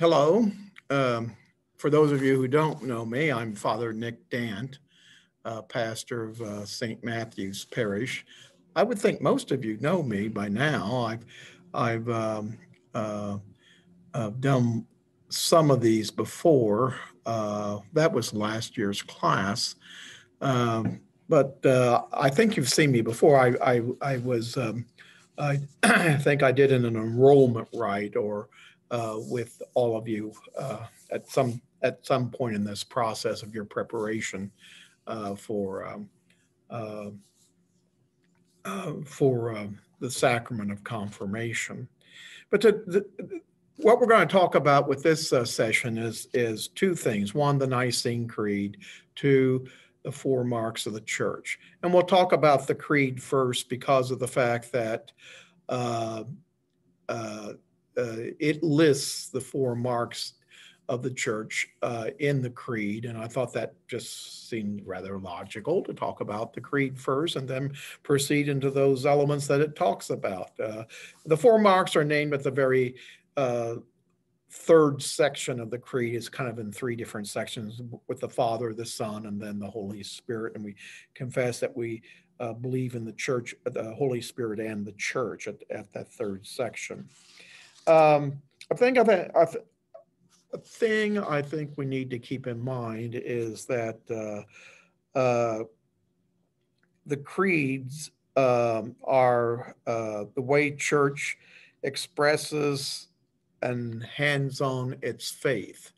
hello. Um, for those of you who don't know me, I'm Father Nick Dant, uh, pastor of uh, St. Matthew's Parish. I would think most of you know me by now. I've I've um, uh, done some of these before. Uh, that was last year's class, um, but uh, I think you've seen me before. I I, I was um, I, think I did in an enrollment rite or uh, with all of you uh, at some at some point in this process of your preparation uh, for um, uh, uh, for uh, the sacrament of confirmation. But to, the, what we're going to talk about with this session is is two things: one, the Nicene Creed; two, the four marks of the church. And we'll talk about the creed first because of the fact that uh, uh, uh, it lists the four marks of the church uh, in the creed. And I thought that just seemed rather logical to talk about the creed first and then proceed into those elements that it talks about. Uh, the four marks are named at the very uh, third section of the creed is kind of in three different sections with the Father, the Son, and then the Holy Spirit. And we confess that we uh, believe in the church, the Holy Spirit, and the church at, at that third section. Um, I think I think a thing I think we need to keep in mind is that uh, uh, the creeds um, are uh, the way church expresses and hands on its faith.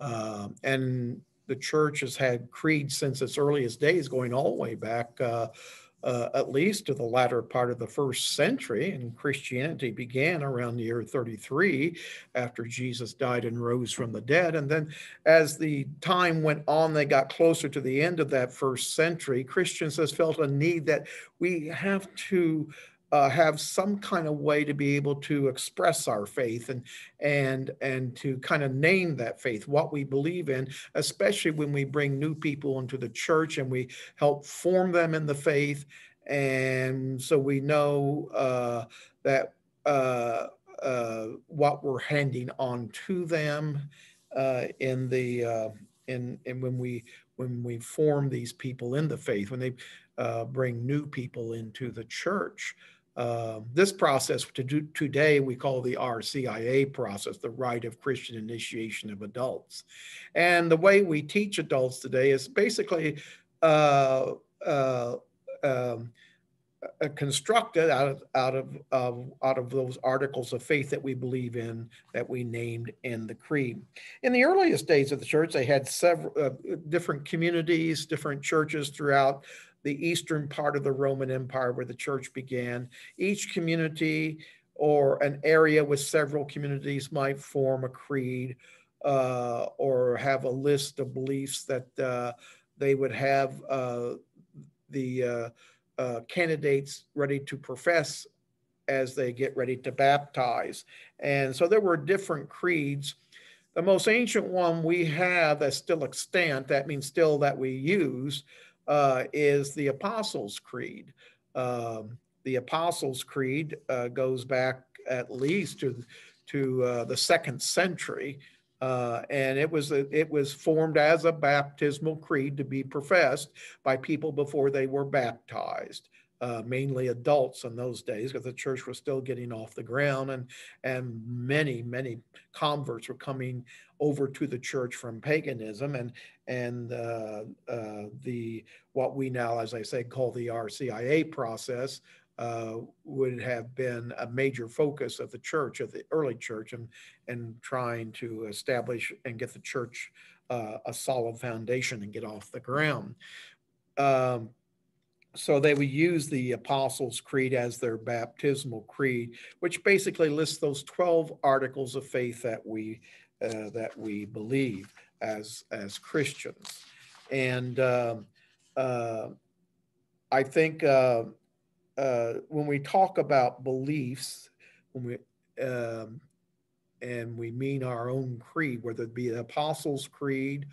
Um, and the church has had creeds since its earliest days, going all the way back uh, at least to the latter part of the first century. And Christianity began around the year 33 after Jesus died and rose from the dead. And then as the time went on, they got closer to the end of that first century. Christians has felt a need that we have to uh, have some kind of way to be able to express our faith and and and to kind of name that faith, what we believe in, especially when we bring new people into the church and we help form them in the faith, and so we know uh, that uh, uh what we're handing on to them uh, in the uh, in and when we when we form these people in the faith, when they bring new people into the church. Uh, this process to do, today we call the RCIA process, the Rite of Christian Initiation of Adults. And the way we teach adults today is basically uh, uh, um, constructed out of out of out of those articles of faith that we believe in that we named in the creed. In the earliest days of the church, they had several uh, different communities, different churches throughout the eastern part of the Roman Empire where the church began. Each community or an area with several communities might form a creed uh, or have a list of beliefs that uh, they would have uh, the uh, uh, candidates ready to profess as they get ready to baptize. And so there were different creeds. The most ancient one we have that's still extant, that means still that we use, uh, is the Apostles' Creed. Um, the Apostles' Creed uh, goes back at least to to uh, the second century, uh, and it was it was formed as a baptismal creed to be professed by people before they were baptized. Uh, mainly adults in those days because the church was still getting off the ground and and many many converts were coming over to the church from paganism and and uh, uh, the what we now, as I say, call the RCIA process uh, would have been a major focus of the church, of the early church, and and trying to establish and get the church uh, a solid foundation and get off the ground. Um, so they would use the Apostles' Creed as their baptismal creed, which basically lists those 12 articles of faith that we uh, that we believe as as Christians, and uh, uh, I think uh, uh, when we talk about beliefs, when we um, and we mean our own creed, whether it be the Apostles' Creed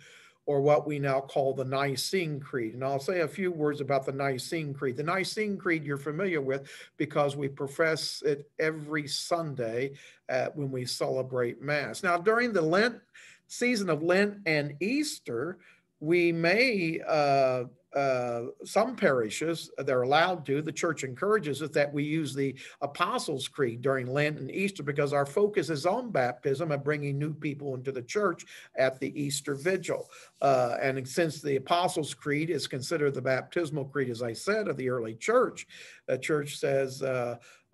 or what we now call the Nicene Creed. And I'll say a few words about the Nicene Creed. The Nicene Creed you're familiar with because we profess it every Sunday when we celebrate Mass. Now, during the Lent season of Lent and Easter, we may uh, uh, some parishes they're allowed to the church encourages it that we use the apostles creed during lent and easter because our focus is on baptism and bringing new people into the church at the easter vigil. Uh, and since the apostles creed is considered the baptismal creed as i said of the early church the church says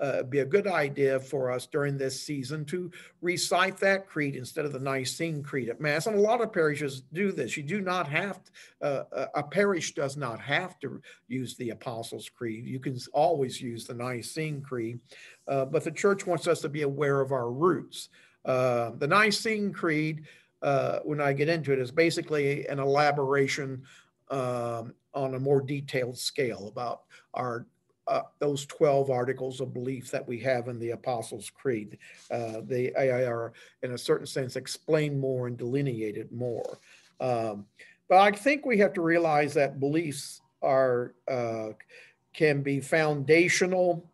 uh, be a good idea for us during this season to recite that creed instead of the Nicene Creed at Mass. And a lot of parishes do this. You do not have, to, uh, a parish does not have to use the Apostles' Creed. You can always use the Nicene Creed, uh, but the church wants us to be aware of our roots. Uh, the Nicene Creed, uh, when I get into it, is basically an elaboration um, on a more detailed scale about our uh, those 12 articles of belief that we have in the Apostles' Creed. Uh, they are, in a certain sense, explained more and delineated more. Um, but I think we have to realize that beliefs are uh, can be foundational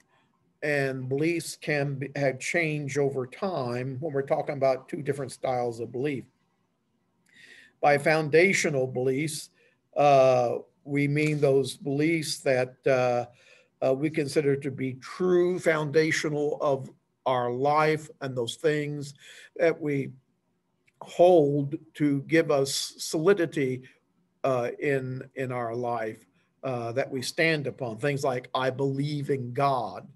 and beliefs can be, have changed over time when we're talking about two different styles of belief. By foundational beliefs, uh, we mean those beliefs that uh, we consider to be true foundational of our life and those things that we hold to give us solidity uh, in in our life uh, that we stand upon. Things like I believe in God.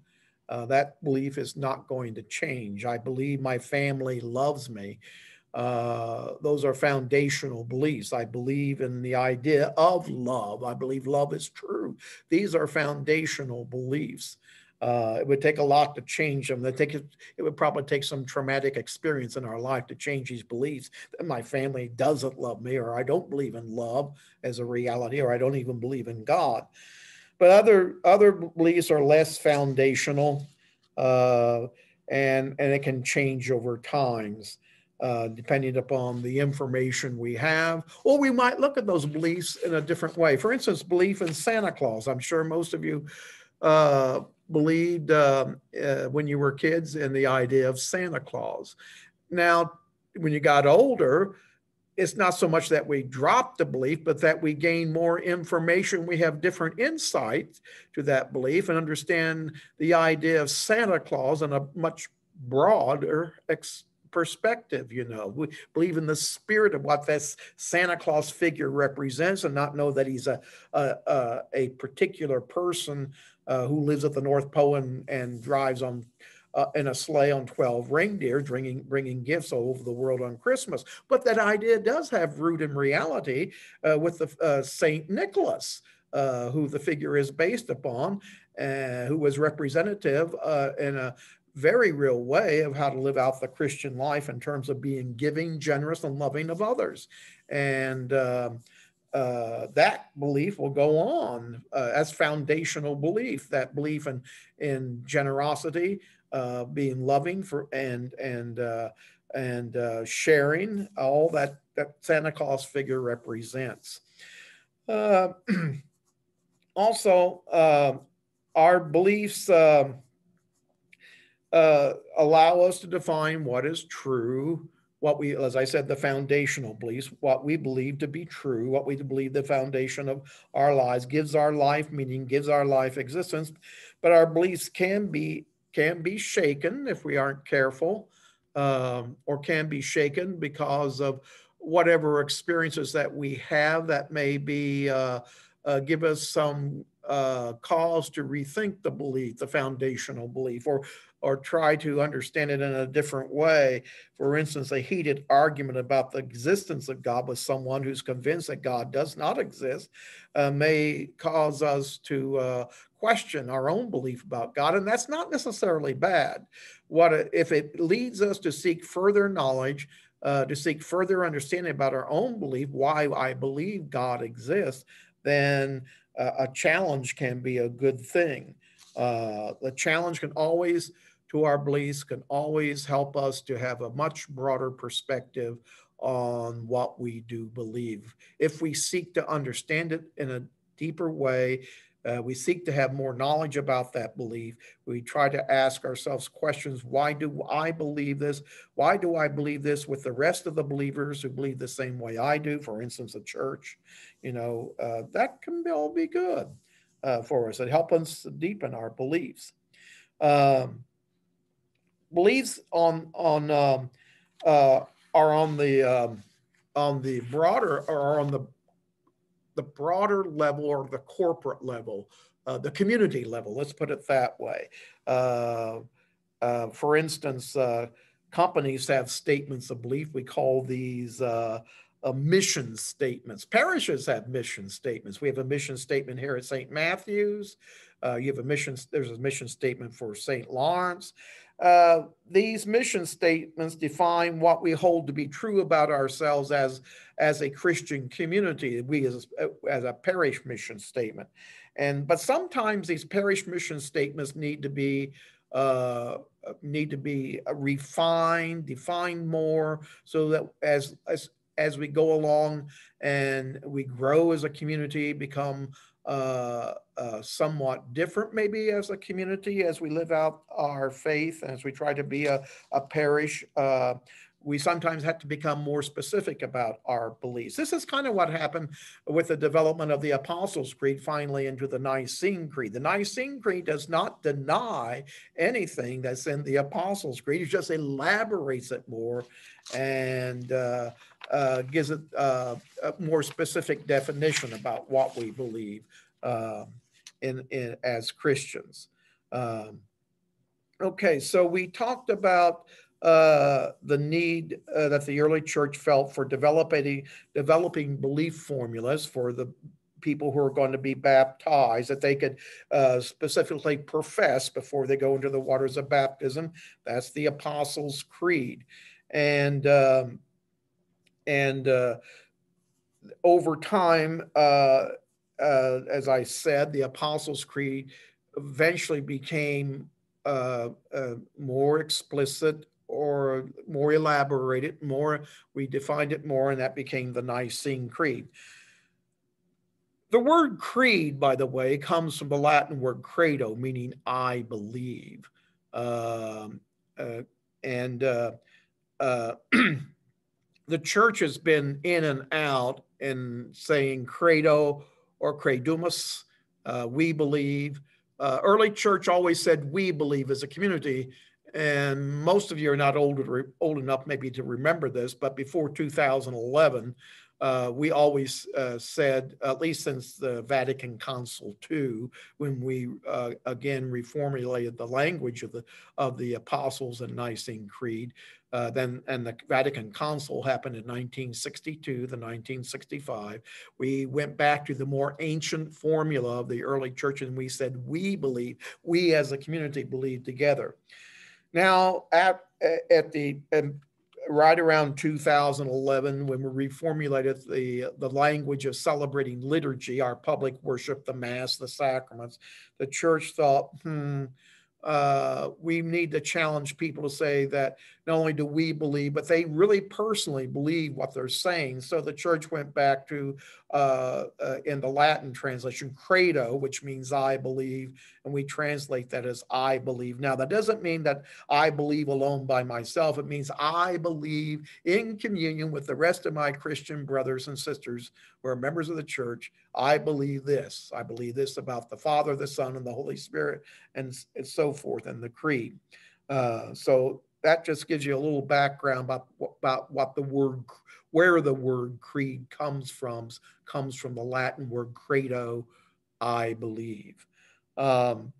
Uh, that belief is not going to change. I believe my family loves me. Uh, those are foundational beliefs. I believe in the idea of love. I believe love is true. These are foundational beliefs. Uh, it would take a lot to change them. Take, it would probably take some traumatic experience in our life to change these beliefs that my family doesn't love me, or I don't believe in love as a reality, or I don't even believe in God. But other other beliefs are less foundational, uh, and and it can change over times uh, depending upon the information we have. Or we might look at those beliefs in a different way. For instance, belief in Santa Claus. I'm sure most of you uh, believed um, uh, when you were kids in the idea of Santa Claus. Now, when you got older, it's not so much that we drop the belief, but that we gain more information. We have different insights to that belief and understand the idea of Santa Claus in a much broader ex- perspective, you know. We believe in the spirit of what this Santa Claus figure represents and not know that he's a, a, a, a particular person uh, who lives at the North Pole and, and drives on uh, in a sleigh on 12 reindeer, bringing, bringing gifts all over the world on Christmas. But that idea does have root in reality uh, with the uh, St. Nicholas, uh, who the figure is based upon, uh, who was representative uh, in a very real way of how to live out the Christian life in terms of being giving, generous, and loving of others. And uh, uh, that belief will go on uh, as foundational belief. That belief in in generosity, uh, being loving for and and uh, and uh, sharing all that that Santa Claus figure represents. also, our beliefs uh, allow us to define what is true, what we, as I said, the foundational beliefs, what we believe to be true, what we believe the foundation of our lives gives our life meaning, gives our life existence. But our beliefs can be can be shaken if we aren't careful, um, or can be shaken because of whatever experiences that we have that may be uh, uh, give us some uh, cause to rethink the belief, the foundational belief, or or try to understand it in a different way. For instance, a heated argument about the existence of God with someone who's convinced that God does not exist uh, may cause us to uh, question our own belief about God, and that's not necessarily bad. What if it leads us to seek further knowledge? Uh, to seek further understanding about our own belief, why I believe God exists, then uh, a challenge can be a good thing. Uh, the challenge can always to our beliefs can always help us to have a much broader perspective on what we do believe. If we seek to understand it in a deeper way, uh, we seek to have more knowledge about that belief. We try to ask ourselves questions why do I believe this? Why do I believe this with the rest of the believers who believe the same way I do? For instance, a church, you know, uh, that can all be good uh, for us. It helps us deepen our beliefs. Um, beliefs on on um, uh, are on the um, on the broader or on the the broader level or the corporate level, uh, the community level. Let's put it that way. Uh, uh, for instance, uh, companies have statements of belief. We call these uh, mission statements. Parishes have mission statements. We have a mission statement here at St. Matthew's. Uh, you have a mission. There's a mission statement for St. Lawrence. Uh, these mission statements define what we hold to be true about ourselves as, as a Christian community, we as, as a parish mission statement. And but sometimes these parish mission statements need to be uh, need to be refined, defined more, so that as as as we go along and we grow as a community, become uh, uh, somewhat different maybe as a community as we live out our faith and as we try to be a, a parish. Uh, we sometimes have to become more specific about our beliefs. This is kind of what happened with the development of the Apostles' Creed finally into the Nicene Creed. The Nicene Creed does not deny anything that's in the Apostles' Creed, it just elaborates it more and uh, uh, gives it uh, a more specific definition about what we believe um, in, in as Christians. Um, okay, so we talked about uh, the need uh, that the early church felt for developing developing belief formulas for the people who are going to be baptized that they could uh, specifically profess before they go into the waters of baptism. That's the Apostles' Creed, and um, and uh, over time, uh, uh, as I said, the Apostles' Creed eventually became uh, uh, more explicit or more elaborated, more, we defined it more, and that became the Nicene Creed. The word creed, by the way, comes from the Latin word credo, meaning I believe. Um, uh, and the church has been in and out in saying credo or credimus, uh, we believe. Uh, early church always said we believe as a community, and most of you are not old, old enough maybe to remember this, but before 2011, uh, we always uh, said, at least since the Vatican Council II, when we uh, again reformulated the language of the of the Apostles and Nicene Creed, uh, then and the Vatican Council happened in 1962 to 1965. We went back to the more ancient formula of the early church, and we said we believe, we as a community believe together. Now, at at the right around 2011, when we reformulated the the language of celebrating liturgy, our public worship, the Mass, the sacraments, the church thought, hmm, uh, we need to challenge people to say that not only do we believe, but they really personally believe what they're saying. So the church went back to, uh, uh, in the Latin translation, credo, which means I believe, and we translate that as I believe. Now, that doesn't mean that I believe alone by myself. It means I believe in communion with the rest of my Christian brothers and sisters who are members of the church. I believe this. I believe this about the Father, the Son, and the Holy Spirit, and, and so forth, and the creed. Uh, so that just gives you a little background about, about what the word, where the word creed comes from, comes from the Latin word credo, I believe. Um,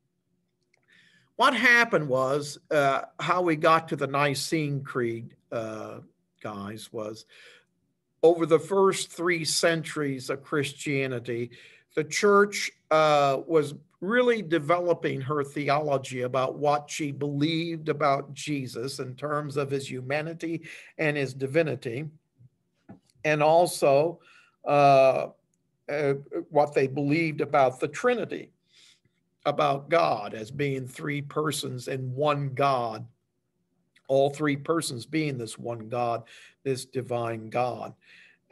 what happened was, uh, how we got to the Nicene Creed, uh, guys, was over the first three centuries of Christianity, the church uh, was really developing her theology about what she believed about Jesus in terms of his humanity and his divinity, and also uh, uh, what they believed about the Trinity, about God as being three persons and one God. all three persons being this one God, this divine God.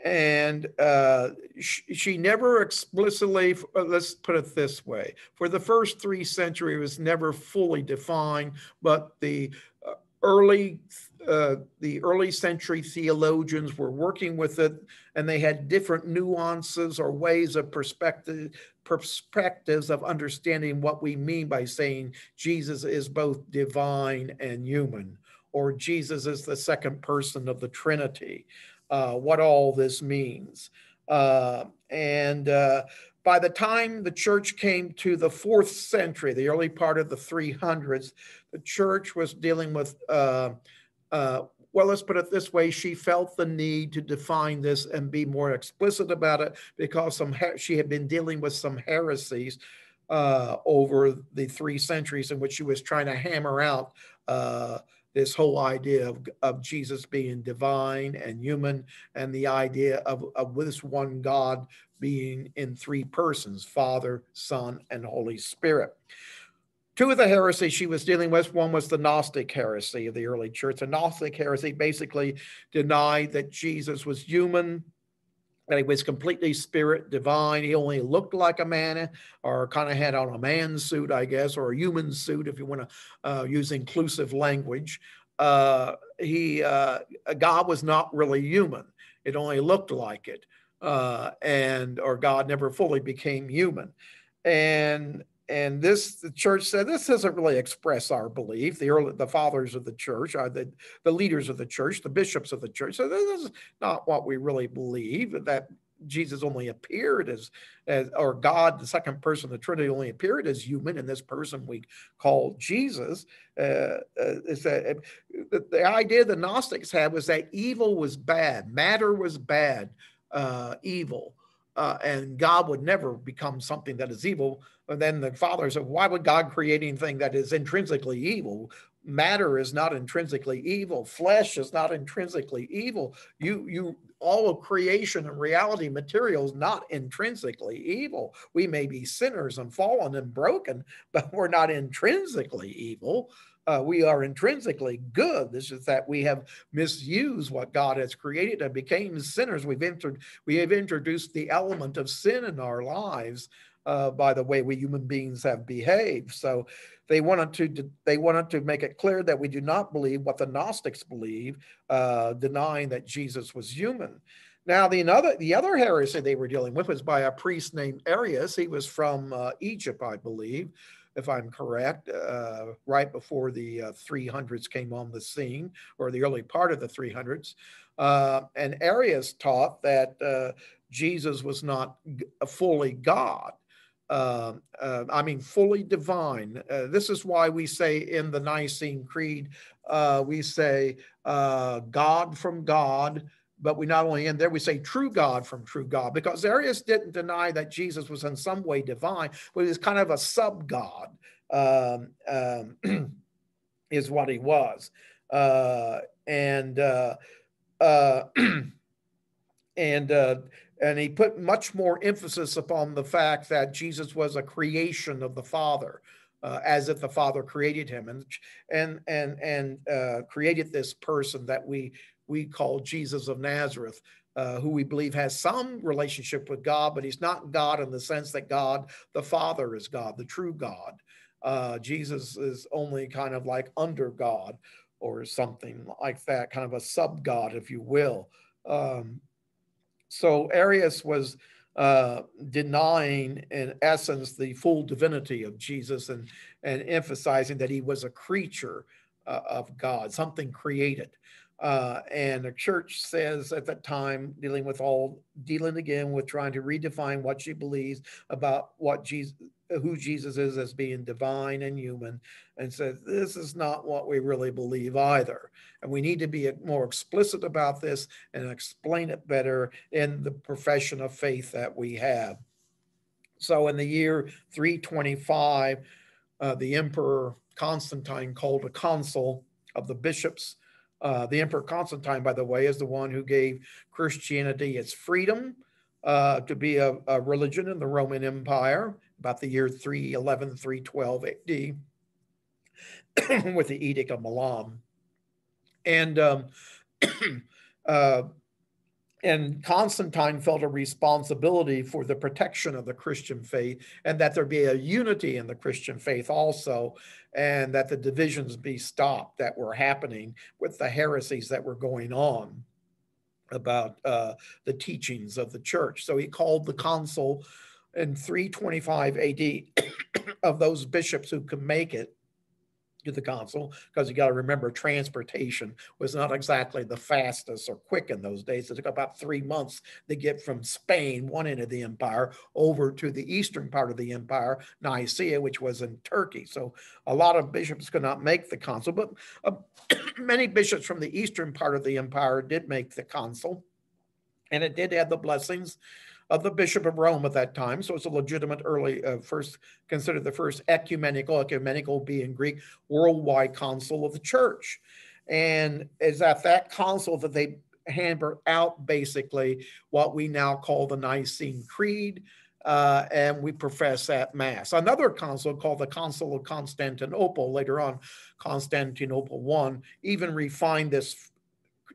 And uh, she, she, never explicitly, uh, let's put it this way, for the first three centuries, was never fully defined, but the uh, early uh, the early century theologians were working with it and they had different nuances or ways of perspective perspectives of understanding what we mean by saying Jesus is both divine and human or Jesus is the second person of the Trinity, uh, what all this means. Uh, and uh, by the time the church came to the fourth century, the early part of the 300s, the church was dealing with, uh, uh, well, let's put it this way, she felt the need to define this and be more explicit about it because some she had been dealing with some heresies uh, over the three centuries in which she was trying to hammer out this whole idea of, of Jesus being divine and human, and the idea of, of this one God being in three persons Father, Son, and Holy Spirit. Two of the heresies she was dealing with one was the Gnostic heresy of the early church. The Gnostic heresy basically denied that Jesus was human, that he was completely spirit divine. He only looked like a man or kind of had on a man suit, I guess, or a human suit, if you want to uh, use inclusive language. Uh, he, uh, God was not really human. It only looked like it. Uh, and, or God never fully became human. And and this the church said this doesn't really express our belief. The early the fathers of the church are the the leaders of the church the bishops of the church. So this is not what we really believe that jesus only appeared as as or god the second person of the trinity only appeared as human and this person we call jesus. Uh, uh, is that uh, the, the idea the gnostics had was that evil was bad matter was bad uh, evil uh, and God would never become something that is evil. And then the father said, Why would God create anything that is intrinsically evil? Matter is not intrinsically evil. Flesh is not intrinsically evil. You, you, all of creation and reality material is not intrinsically evil. We may be sinners and fallen and broken, but we're not intrinsically evil uh, we are intrinsically good. This is that we have misused what God has created and became sinners. We've entered, we have introduced the element of sin in our lives uh, by the way we human beings have behaved. So they wanted to they wanted to make it clear that we do not believe what the Gnostics believe, uh, denying that Jesus was human. Now, the other the other heresy they were dealing with was by a priest named Arius. He was from uh, Egypt, I believe if I'm correct, uh, right before the uh, 300s came on the scene, or the early part of the 300s. Uh, and Arius taught that uh, Jesus was not fully God. Uh, uh, I mean, fully divine. this is why we say in the Nicene Creed, we say God from God, but we not only end there, we say true God from true God, because Arius didn't deny that Jesus was in some way divine, but he was kind of a sub God, um, um, is what he was. Uh, and uh, uh, and uh, and he put much more emphasis upon the fact that Jesus was a creation of the Father. Uh, as if the Father created him and and and and uh, created this person that we we call Jesus of Nazareth, uh, who we believe has some relationship with God, but he's not God in the sense that God, the Father, is God, the true God. Uh, Jesus is only kind of like under God or something like that, kind of a sub God, if you will. Um, so Arius was uh, denying, in essence, the full divinity of Jesus and, and emphasizing that he was a creature uh, of God, something created. Uh, and the church says at that time, dealing with all, dealing again with trying to redefine what she believes about what Jesus, who Jesus is as being divine and human, and says this is not what we really believe either. And we need to be more explicit about this and explain it better in the profession of faith that we have. So in the year 325, uh, the Emperor Constantine called a council of the bishops uh, the Emperor Constantine, by the way, is the one who gave Christianity its freedom uh, to be a, a, religion in the Roman Empire about the year 311, 312 AD with the Edict of Milan. And um, uh, and Constantine felt a responsibility for the protection of the Christian faith and that there be a unity in the Christian faith also, and that the divisions be stopped that were happening with the heresies that were going on about uh, the teachings of the church. So he called the council in 325 AD of those bishops who could make it to the council because you got to remember transportation was not exactly the fastest or quick in those days. It took about three months to get from Spain, one end of the empire, over to the eastern part of the empire, Nicaea, which was in Turkey. So a lot of bishops could not make the council, but uh, many bishops from the eastern part of the empire did make the council. And it did have the blessings of the Bishop of Rome at that time. So it's a legitimate early, uh, first considered the first ecumenical, ecumenical being Greek, worldwide council of the church. And it's at that council that they hammer out basically what we now call the Nicene Creed. Uh, and we profess at Mass. Another council called the Council of Constantinople, later on, Constantinople I, even refined this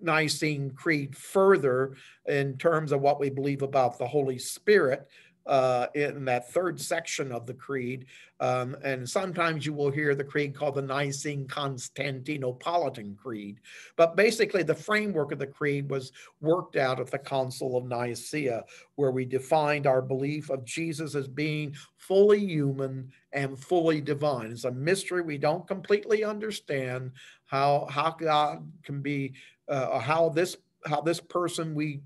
Nicene Creed further in terms of what we believe about the Holy Spirit uh, in that third section of the creed. Um, and sometimes you will hear the creed called the Nicene Constantinopolitan Creed. But basically, the framework of the creed was worked out at the Council of Nicaea, where we defined our belief of Jesus as being fully human and fully divine. It's a mystery we don't completely understand how, how God can be uh, how this how this person we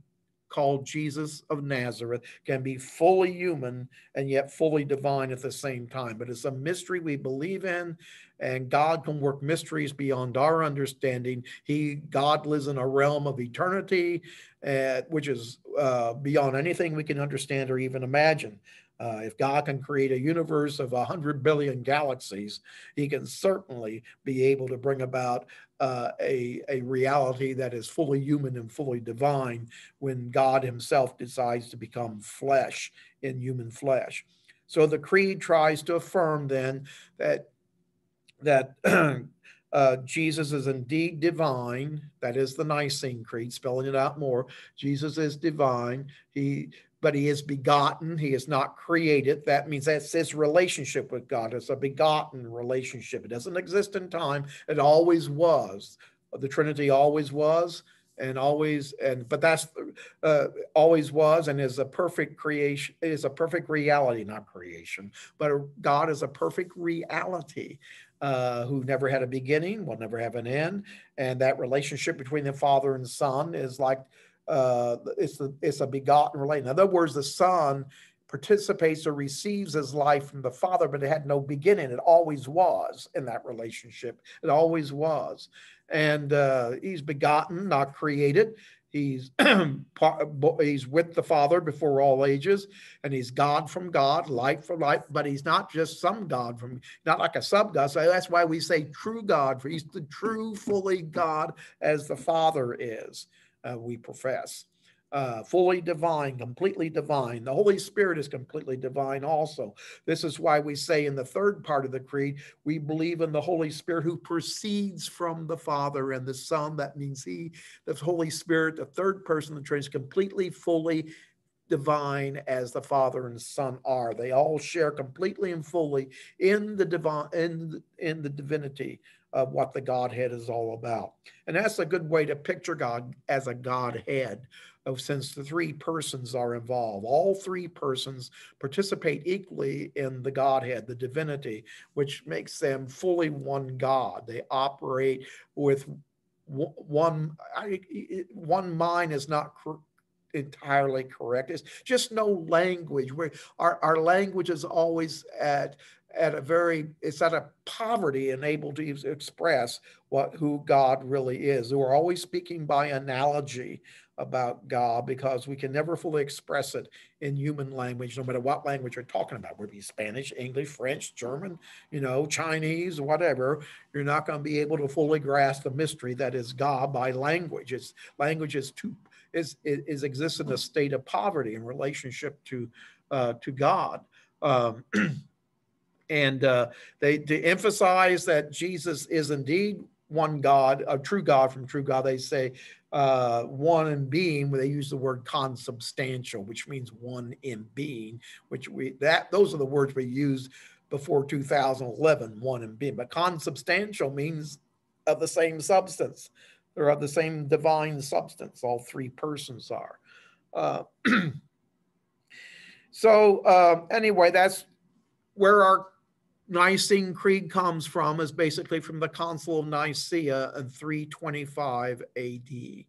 call Jesus of Nazareth can be fully human and yet fully divine at the same time. But it's a mystery we believe in, and God can work mysteries beyond our understanding. He God lives in a realm of eternity, uh, which is uh, beyond anything we can understand or even imagine. Uh, if God can create a universe of 100 billion galaxies, he can certainly be able to bring about uh, a, a reality that is fully human and fully divine when God himself decides to become flesh in human flesh. So the creed tries to affirm then that that uh, Jesus is indeed divine. That is the Nicene Creed, spelling it out more. Jesus is divine. He but he is begotten. He is not created. That means that's his relationship with God. It's a begotten relationship. It doesn't exist in time. It always was. The Trinity always was and always and but that's uh, always was and is a perfect creation is a perfect reality not creation but god is a perfect reality uh, who never had a beginning will never have an end and that relationship between the father and son is like uh, it's, a, it's a begotten relation. In other words, the Son participates or receives his life from the Father, but it had no beginning. It always was in that relationship. It always was. And uh, he's begotten, not created. He's he's with the Father before all ages, and he's God from God, light from light. But he's not just some God from, not like a sub God. So that's why we say true God, for he's the true, fully God as the Father is uh, we profess. Uh, fully divine, completely divine. The Holy Spirit is completely divine also. This is why we say in the third part of the creed, we believe in the Holy Spirit who proceeds from the Father and the Son. That means He, the Holy Spirit, the third person of the Trinity, is completely, fully divine as the Father and Son are. They all share completely and fully in the divine in in the divinity of what the Godhead is all about. And that's a good way to picture God as a Godhead, since the three persons are involved. All three persons participate equally in the Godhead, the divinity, which makes them fully one God. They operate with one one mind is not entirely correct. It's just no language. Where our, our language is always at at a very it's at a poverty and able to express what who God really is. We're always speaking by analogy about God because we can never fully express it in human language, no matter what language you're talking about, whether it be Spanish, English, French, German, you know, Chinese, whatever. You're not going to be able to fully grasp the mystery that is God by language. It's language is too is is exists in a state of poverty in relationship to uh, to God. Um, and uh, they to emphasize that Jesus is indeed one God, a true God from true God. They say uh, one in being, they use the word consubstantial, which means one in being, which we that those are the words we used before 2011, one in being. But consubstantial means of the same substance. They're of the same divine substance. All three persons are. Uh, so uh, anyway, that's where our Nicene Creed comes from is basically from the Council of Nicaea in 325 AD.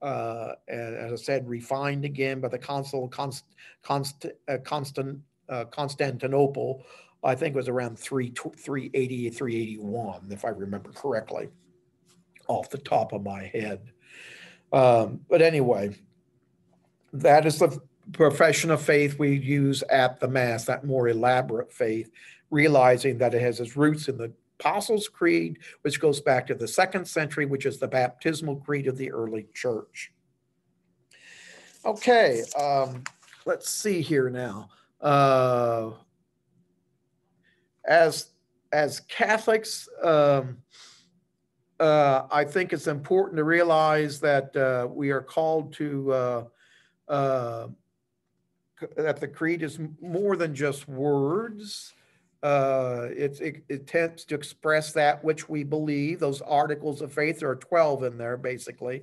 Uh, and as I said, refined again by the Council of Const, Const, uh, Constant, uh, Constantinople, I think it was around 3, 380, 381, if I remember correctly, off the top of my head. Um, but anyway, that is the profession of faith we use at the Mass, that more elaborate faith realizing that it has its roots in the Apostles' Creed, which goes back to the second century, which is the baptismal creed of the early church. Okay, um, let's see here now. Uh, as as Catholics, um, uh, I think it's important to realize that uh, we are called to uh, uh that the creed is more than just words. Uh, it, it, tends to express that which we believe. Those articles of faith, there are 12 in there, basically,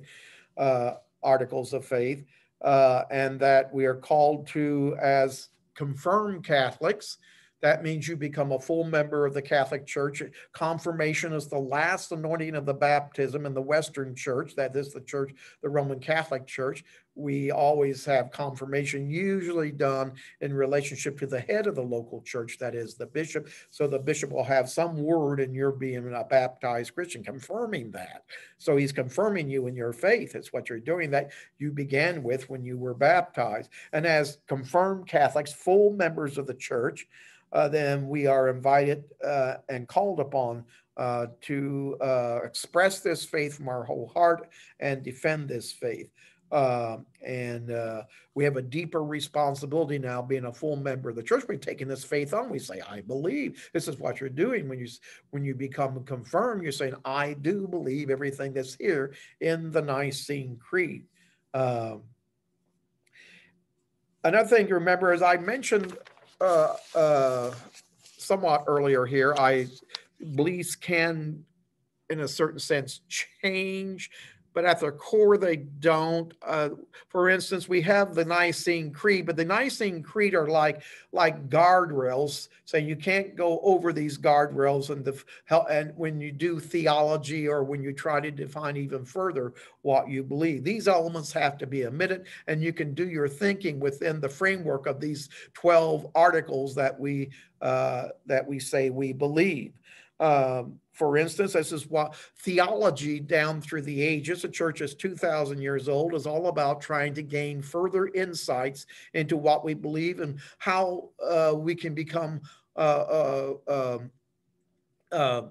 uh, articles of faith, uh, and that we are called to, as confirmed Catholics, that means you become a full member of the Catholic Church. Confirmation is the last anointing of the baptism in the Western Church, that is the church, the Roman Catholic Church. We always have confirmation, usually done in relationship to the head of the local church, that is the bishop. So the bishop will have some word in your being a baptized Christian, confirming that. So he's confirming you in your faith. It's what you're doing that you began with when you were baptized. And as confirmed Catholics, full members of the church, then we are invited uh, and called upon uh, to uh, express this faith from our whole heart and defend this faith. Um, and uh, we have a deeper responsibility now, being a full member of the church. We're taking this faith on. We say, "I believe." This is what you're doing when you when you become confirmed. You're saying, "I do believe everything that's here in the Nicene Creed." Um, another thing to remember, as I mentioned uh, uh, somewhat earlier here, I beliefs can, in a certain sense, change but at their core, they don't. Uh, for instance, we have the Nicene Creed, but the Nicene Creed are like like guardrails, saying you can't go over these guardrails. And the and when you do theology or when you try to define even further what you believe, these elements have to be omitted, and you can do your thinking within the framework of these twelve articles that we uh, that we say we believe. Um, for instance, this is what theology down through the ages, a church is 2,000 years old, is all about trying to gain further insights into what we believe and how uh, we can become uh, uh, um, uh,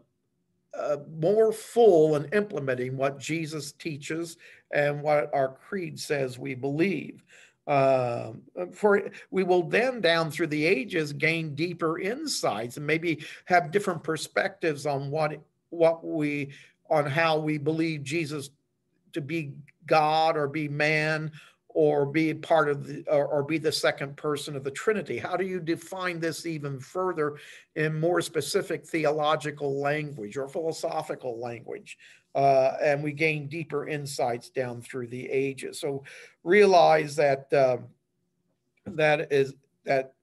uh more full in implementing what Jesus teaches and what our creed says we believe. Uh, for we will then down through the ages gain deeper insights and maybe have different perspectives on what what we on how we believe Jesus to be God or be man or be part of the or, or, be the second person of the Trinity. How do you define this even further in more specific theological language or philosophical language? Uh, and we gain deeper insights down through the ages. So realize that um, that is that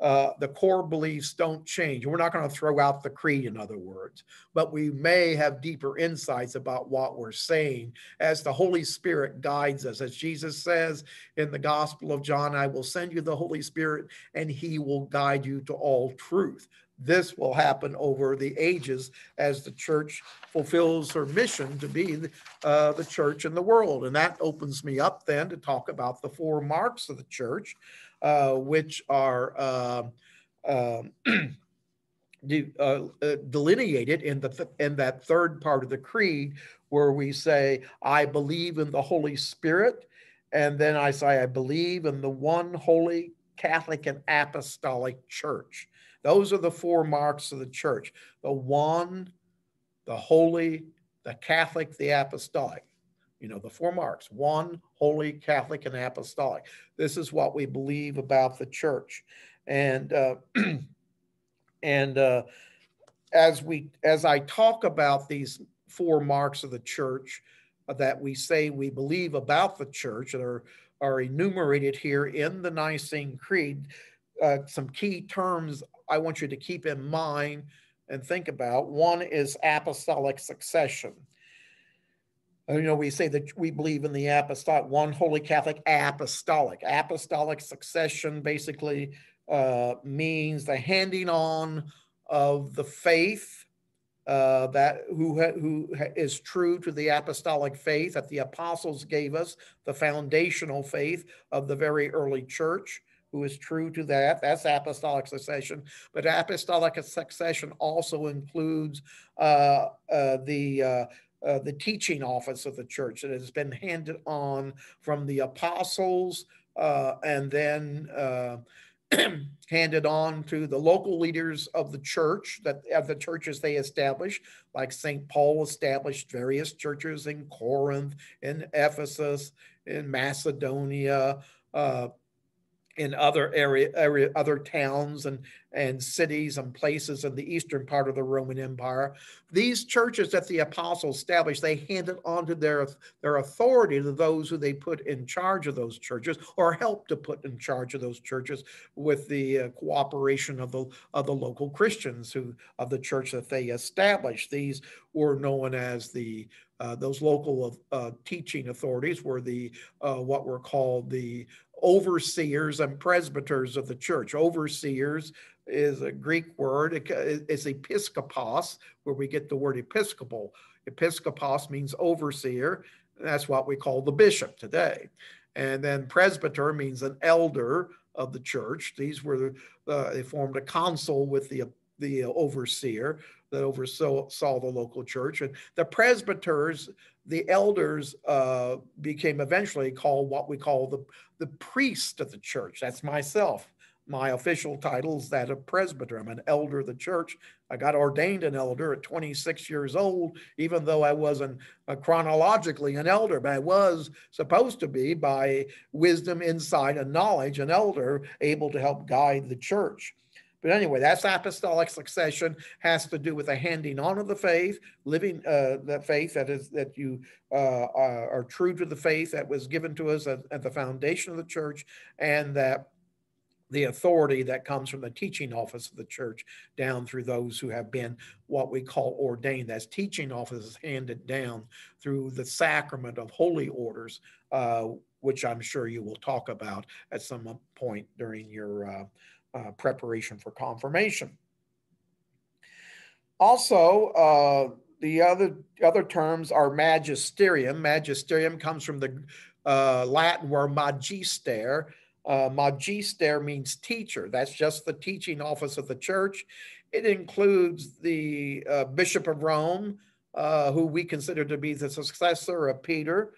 uh, the core beliefs don't change. We're not going to throw out the creed, in other words, but we may have deeper insights about what we're saying as the Holy Spirit guides us. As Jesus says in the Gospel of John, I will send you the Holy Spirit and he will guide you to all truth. This will happen over the ages as the church fulfills her mission to be the, uh, the church in the world. And that opens me up then to talk about the four marks of the church, uh, which are um, de- uh, uh, delineated in, the th- in that third part of the creed where we say, I believe in the Holy Spirit. And then I say, I believe in the one holy Catholic and Apostolic Church. Those are the four marks of the church the one, the holy, the Catholic, the Apostolic. You know, the four marks one, holy, Catholic, and apostolic. This is what we believe about the church. And, uh, and, uh, as we as I talk about these four marks of the church uh, that we say we believe about the church that are are enumerated here in the Nicene Creed, uh, some key terms I want you to keep in mind and think about. One is apostolic succession. Uh, you know, we say that we believe in the apostolic, one holy Catholic apostolic. Apostolic succession basically uh, means the handing on of the faith uh, that who who is true to the apostolic faith that the apostles gave us, the foundational faith of the very early church, who is true to that. That's apostolic succession. But apostolic succession also includes uh, uh, the uh, uh, the teaching office of the church that has been handed on from the apostles uh, and then handed on to the local leaders of the church that of the churches they established like st paul established various churches in corinth in ephesus in macedonia uh, in other area, area other towns and and cities and places in the eastern part of the Roman Empire. These churches that the apostles established, they handed on to their their authority to those who they put in charge of those churches or helped to put in charge of those churches with the uh, cooperation of the of the local Christians who of the church that they established. These were known as the uh, those local uh, teaching authorities were the uh, what were called the overseers and presbyters of the church. Overseers is a Greek word. It's episkopos, where we get the word episcopal. Episkopos means overseer. That's what we call the bishop today. And then presbyter means an elder of the church. These were uh, they formed a council with the the overseer that oversaw the local church. And the presbyters, the elders, uh, became eventually called what we call the, the priest of the church. That's myself. My official title is that of presbyter. I'm an elder of the church. I got ordained an elder at 26 years old, even though I wasn't chronologically an elder, but I was supposed to be by wisdom, insight, and knowledge, an elder able to help guide the church. But anyway, that's apostolic succession has to do with the handing on of the faith, living uh, that faith that is that you uh, are, are, true to the faith that was given to us at, at the foundation of the church, and that the authority that comes from the teaching office of the church down through those who have been what we call ordained. As teaching offices handed down through the sacrament of holy orders, uh, which I'm sure you will talk about at some point during your uh, uh, preparation for confirmation. Also, uh, the other other terms are magisterium. Magisterium comes from the uh, Latin word magister. Uh, magister means teacher. That's just the teaching office of the church. It includes the uh, Bishop of Rome, uh, who we consider to be the successor of Peter.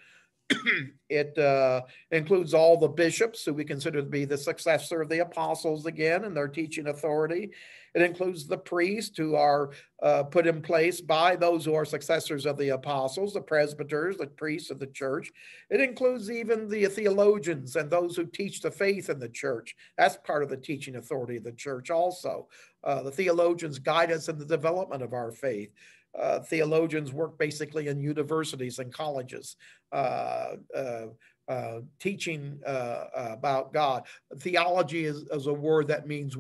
it uh, includes all the bishops who we consider to be the successor of the apostles again and their teaching authority. It includes the priests who are uh, put in place by those who are successors of the apostles, the presbyters, the priests of the church. It includes even the theologians and those who teach the faith in the church. That's part of the teaching authority of the church also. Uh, the theologians guide us in the development of our faith uh, theologians work basically in universities and colleges, uh, uh, uh teaching uh, about God. Theology is, is, a word that means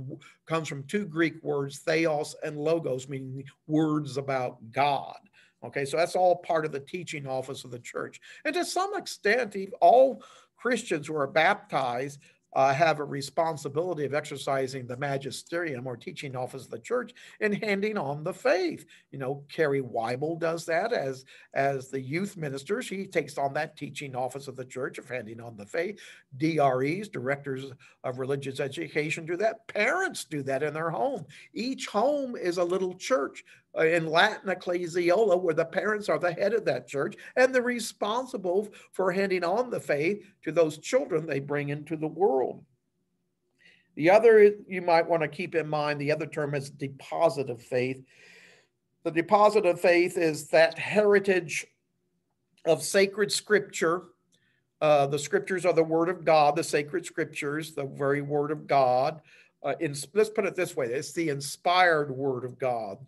comes from two Greek words, theos and logos, meaning words about God. Okay, so that's all part of the teaching office of the church. And to some extent, all Christians who are baptized uh, have a responsibility of exercising the magisterium or teaching office of the church and handing on the faith. You know, Carrie Weibel does that as as the youth minister. She takes on that teaching office of the church of handing on the faith. DREs, directors of religious education, do that. Parents do that in their home. Each home is a little church in Latin ecclesiola, where the parents are the head of that church and they're responsible for handing on the faith to those children they bring into the world. The other you might want to keep in mind, the other term is deposit of faith. The deposit of faith is that heritage of sacred scripture. Uh, the scriptures are the word of God, the sacred scriptures, the very word of God. Uh, in, let's put it this way it's the inspired word of God.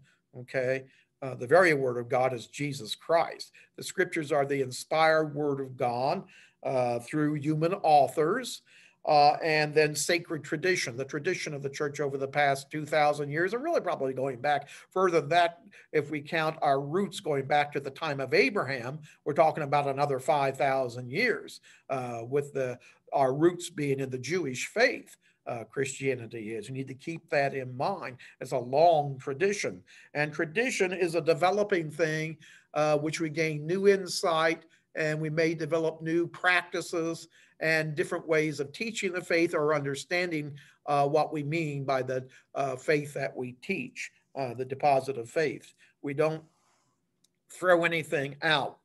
Okay. Uh, the very word of God is Jesus Christ. The scriptures are the inspired word of God uh, through human authors uh, and then sacred tradition, the tradition of the church over the past 2,000 years, and really probably going back further than that, if we count our roots going back to the time of Abraham, we're talking about another 5,000 years, uh, with the our roots being in the Jewish faith. Uh, Christianity is. You need to keep that in mind. It's a long tradition, and tradition is a developing thing, uh, which we gain new insight and we may develop new practices and different ways of teaching the faith or understanding uh, what we mean by the uh, faith that we teach, uh, the deposit of faith. We don't throw anything out,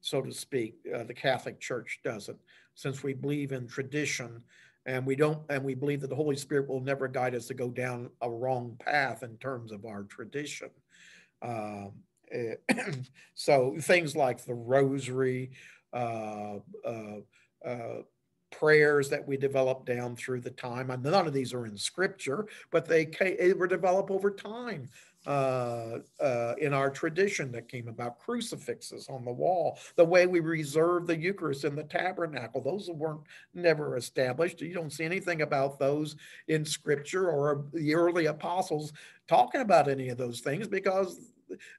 so to speak. Uh, the Catholic Church doesn't, since we believe in tradition and we don't and we believe that the holy spirit will never guide us to go down a wrong path in terms of our tradition um, so things like the rosary, uh, uh, uh, prayers that we developed down through the time. And none of these are in scripture, but they, they were developed over time uh, uh, in our tradition that came about crucifixes on the wall, the way we reserve the Eucharist in the tabernacle. Those weren't never established. You don't see anything about those in scripture or the early apostles talking about any of those things because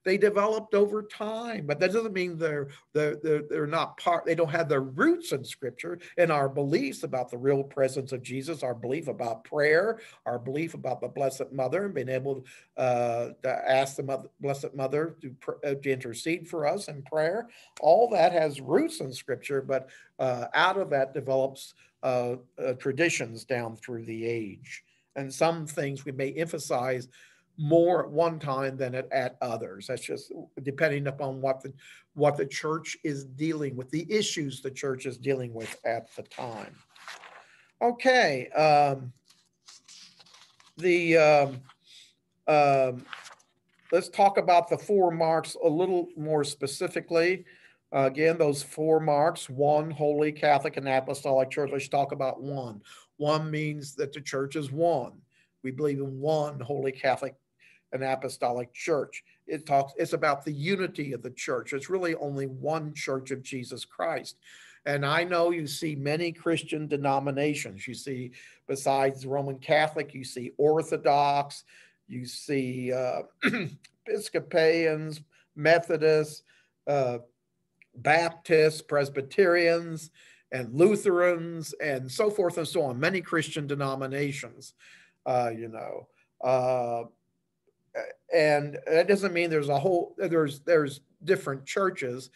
they developed over time but that doesn't mean they're, they're they're not part they don't have their roots in scripture and our beliefs about the real presence of jesus our belief about prayer our belief about the blessed mother and being able uh, to ask the mother, blessed mother to, uh, to intercede for us in prayer. All that has roots in scripture but uh, out of that develops uh, uh, traditions down through the age. And some things we may emphasize more at one time than at, at others. That's just depending upon what the what the church is dealing with, the issues the church is dealing with at the time. Okay, um, the um, um, let's talk about the four marks a little more specifically. Uh, again, those four marks: one, holy, Catholic, and apostolic church. Let's talk about one. One means that the church is one. We believe in one holy Catholic an apostolic church. It talks, it's about the unity of the church. It's really only one church of Jesus Christ. And I know you see many Christian denominations. You see, besides Roman Catholic, you see Orthodox, you see uh, Episcopalians, Methodists, uh, Baptists, Presbyterians, and Lutherans, and so forth and so on. Many Christian denominations, uh, you know. And that doesn't mean there's a whole there's there's different churches.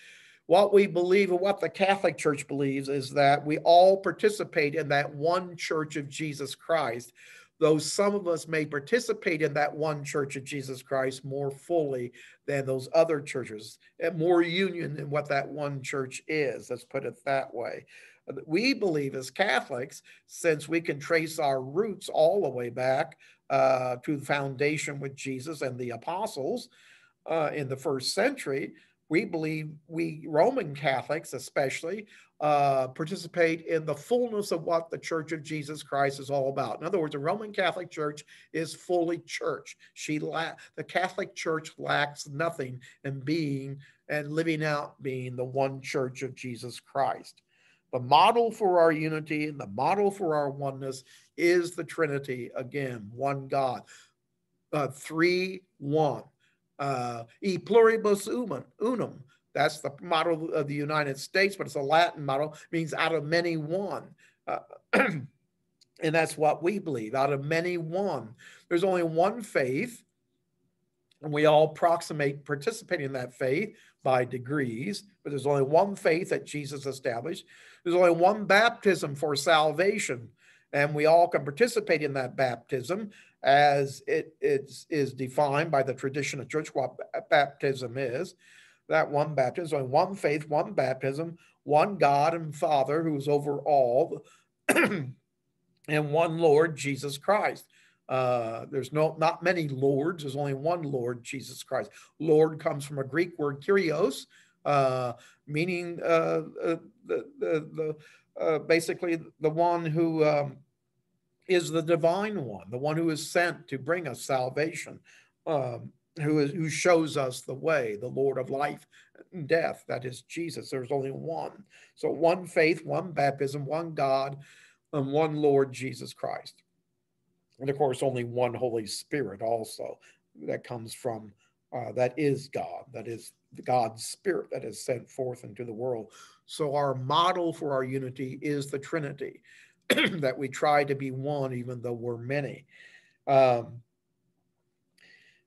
What we believe and what the catholic church believes is that we all participate in that one church of jesus christ though some of us may participate in that one church of jesus christ more fully than those other churches and more union in what that one church is let's put it that way we believe as catholics since we can trace our roots all the way back uh, to the foundation with Jesus and the apostles uh, in the first century, we believe we Roman Catholics, especially, uh, participate in the fullness of what the Church of Jesus Christ is all about. In other words, the Roman Catholic Church is fully church. She la- the Catholic Church lacks nothing in being and living out being the one Church of Jesus Christ. The model for our unity and the model for our oneness is the Trinity. Again, one God, uh, three, one. Uh, e pluribus unum. That's the model of the United States, but it's a Latin model, means out of many, one. Uh, and that's what we believe out of many, one. There's only one faith, and we all approximate participating in that faith by degrees, but there's only one faith that Jesus established. There's only one baptism for salvation, and we all can participate in that baptism as it is, is defined by the tradition of church what baptism is. That one baptism, only one faith, one baptism, one God and Father who is over all, and one Lord Jesus Christ. Uh, there's no not many lords. There's only one Lord, Jesus Christ. Lord comes from a Greek word "kyrios," uh, meaning uh, uh the the, the uh, basically the one who um, is the divine one, the one who is sent to bring us salvation, um, who is who shows us the way, the Lord of life and death. That is Jesus. There's only one. So one faith, one baptism, one God, and one Lord Jesus Christ and of course only one holy spirit also that comes from uh, that is god that is god's spirit that is sent forth into the world. So our model for our unity is the trinity that we try to be one even though we're many. Um,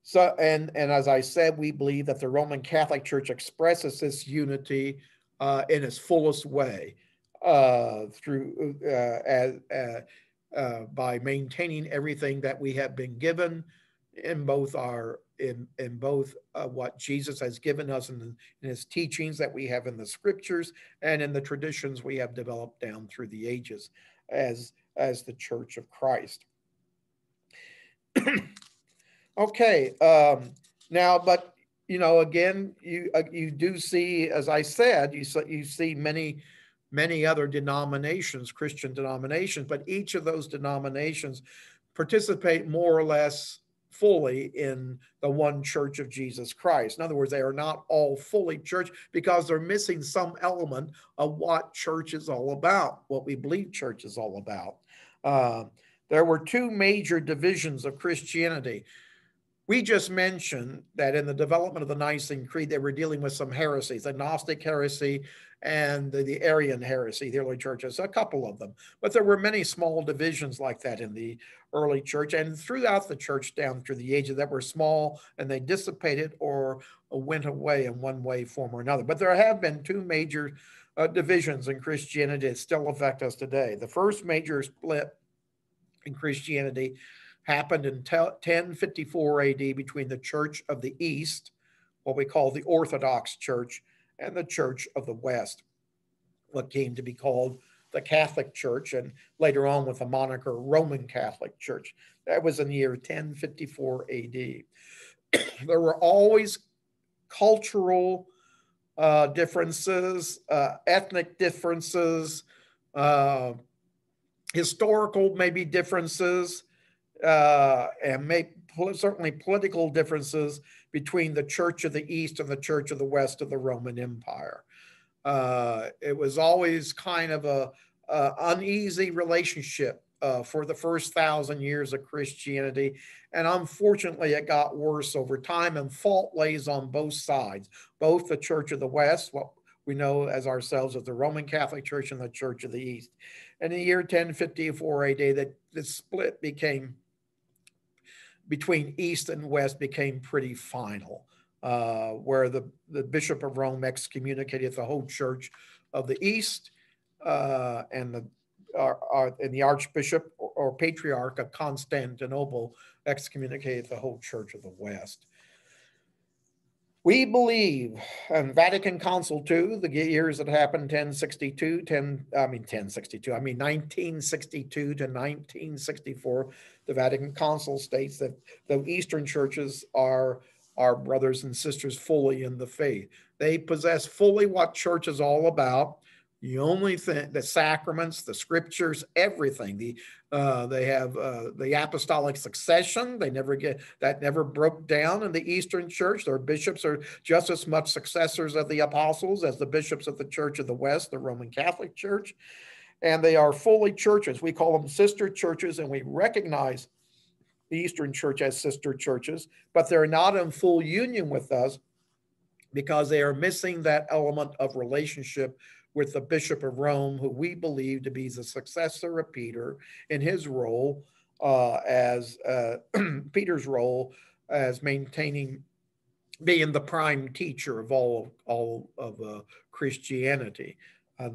so and and as i said we believe that the roman catholic church expresses this unity uh, in its fullest way uh, through uh, as uh, uh, by maintaining everything that we have been given in both our in in both uh, what Jesus has given us in, in his teachings that we have in the scriptures and in the traditions we have developed down through the ages as as the Church of Christ. okay, um, now, but you know, again, you uh, you do see, as I said, you you see many many other denominations, Christian denominations, but each of those denominations participate more or less fully in the one church of Jesus Christ. In other words, they are not all fully church because they're missing some element of what church is all about, what we believe church is all about. Uh, there were two major divisions of Christianity. We just mentioned that in the development of the Nicene Creed, they were dealing with some heresies, the Gnostic heresy and the, the Arian heresy, the early churches, a couple of them. But there were many small divisions like that in the early church and throughout the church down through the ages that were small and they dissipated or went away in one way, form, or another. But there have been two major uh, divisions in Christianity that still affect us today. The first major split in Christianity happened in 1054 AD between the Church of the East, what we call the Orthodox Church, and the Church of the West, what came to be called the Catholic Church, and later on with the moniker Roman Catholic Church. That was in the year 1054 AD. there were always cultural uh, differences, uh, ethnic differences, uh, historical maybe differences, uh, and may, certainly political differences between the Church of the East and the Church of the West of the Roman Empire. Uh, it was always kind of a, a uneasy relationship uh, for the first thousand years of Christianity. And unfortunately, it got worse over time, and fault lays on both sides, both the Church of the West, what we know as ourselves as the Roman Catholic Church, and the Church of the East. And in the year 1054 AD, that the split became between East and West became pretty final, uh, where the, the Bishop of Rome excommunicated the whole Church of the East uh, and the and the Archbishop or, or, Patriarch of Constantinople excommunicated the whole Church of the West. We believe, and Vatican Council II, the years that happened 1062, 10, I mean 1062, I mean 1962 to 1964, the Vatican Council states that the Eastern churches are our brothers and sisters fully in the faith. They possess fully what church is all about. The only thing, the sacraments, the scriptures, everything. The uh, they have uh, the apostolic succession. They never get that never broke down in the Eastern Church. Their bishops are just as much successors of the apostles as the bishops of the Church of the West, the Roman Catholic Church, and they are fully churches. We call them sister churches, and we recognize the Eastern Church as sister churches, but they're not in full union with us because they are missing that element of relationship with the Bishop of Rome, who we believe to be the successor of Peter in his role uh, as uh, Peter's role as maintaining being the prime teacher of all all of uh, Christianity. Uh,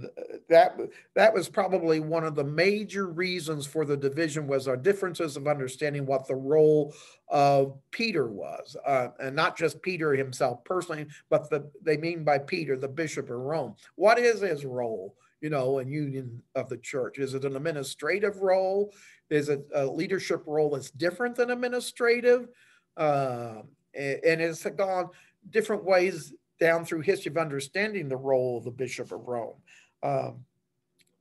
that that was probably one of the major reasons for the division was our differences of understanding what the role of Peter was, uh, and not just Peter himself personally, but the they mean by Peter the bishop of Rome. What is his role? You know, in union of the church, is it an administrative role? is a, a leadership role that's different than administrative. Uh, and it's gone different ways down through history of understanding the role of the Bishop of Rome. Um,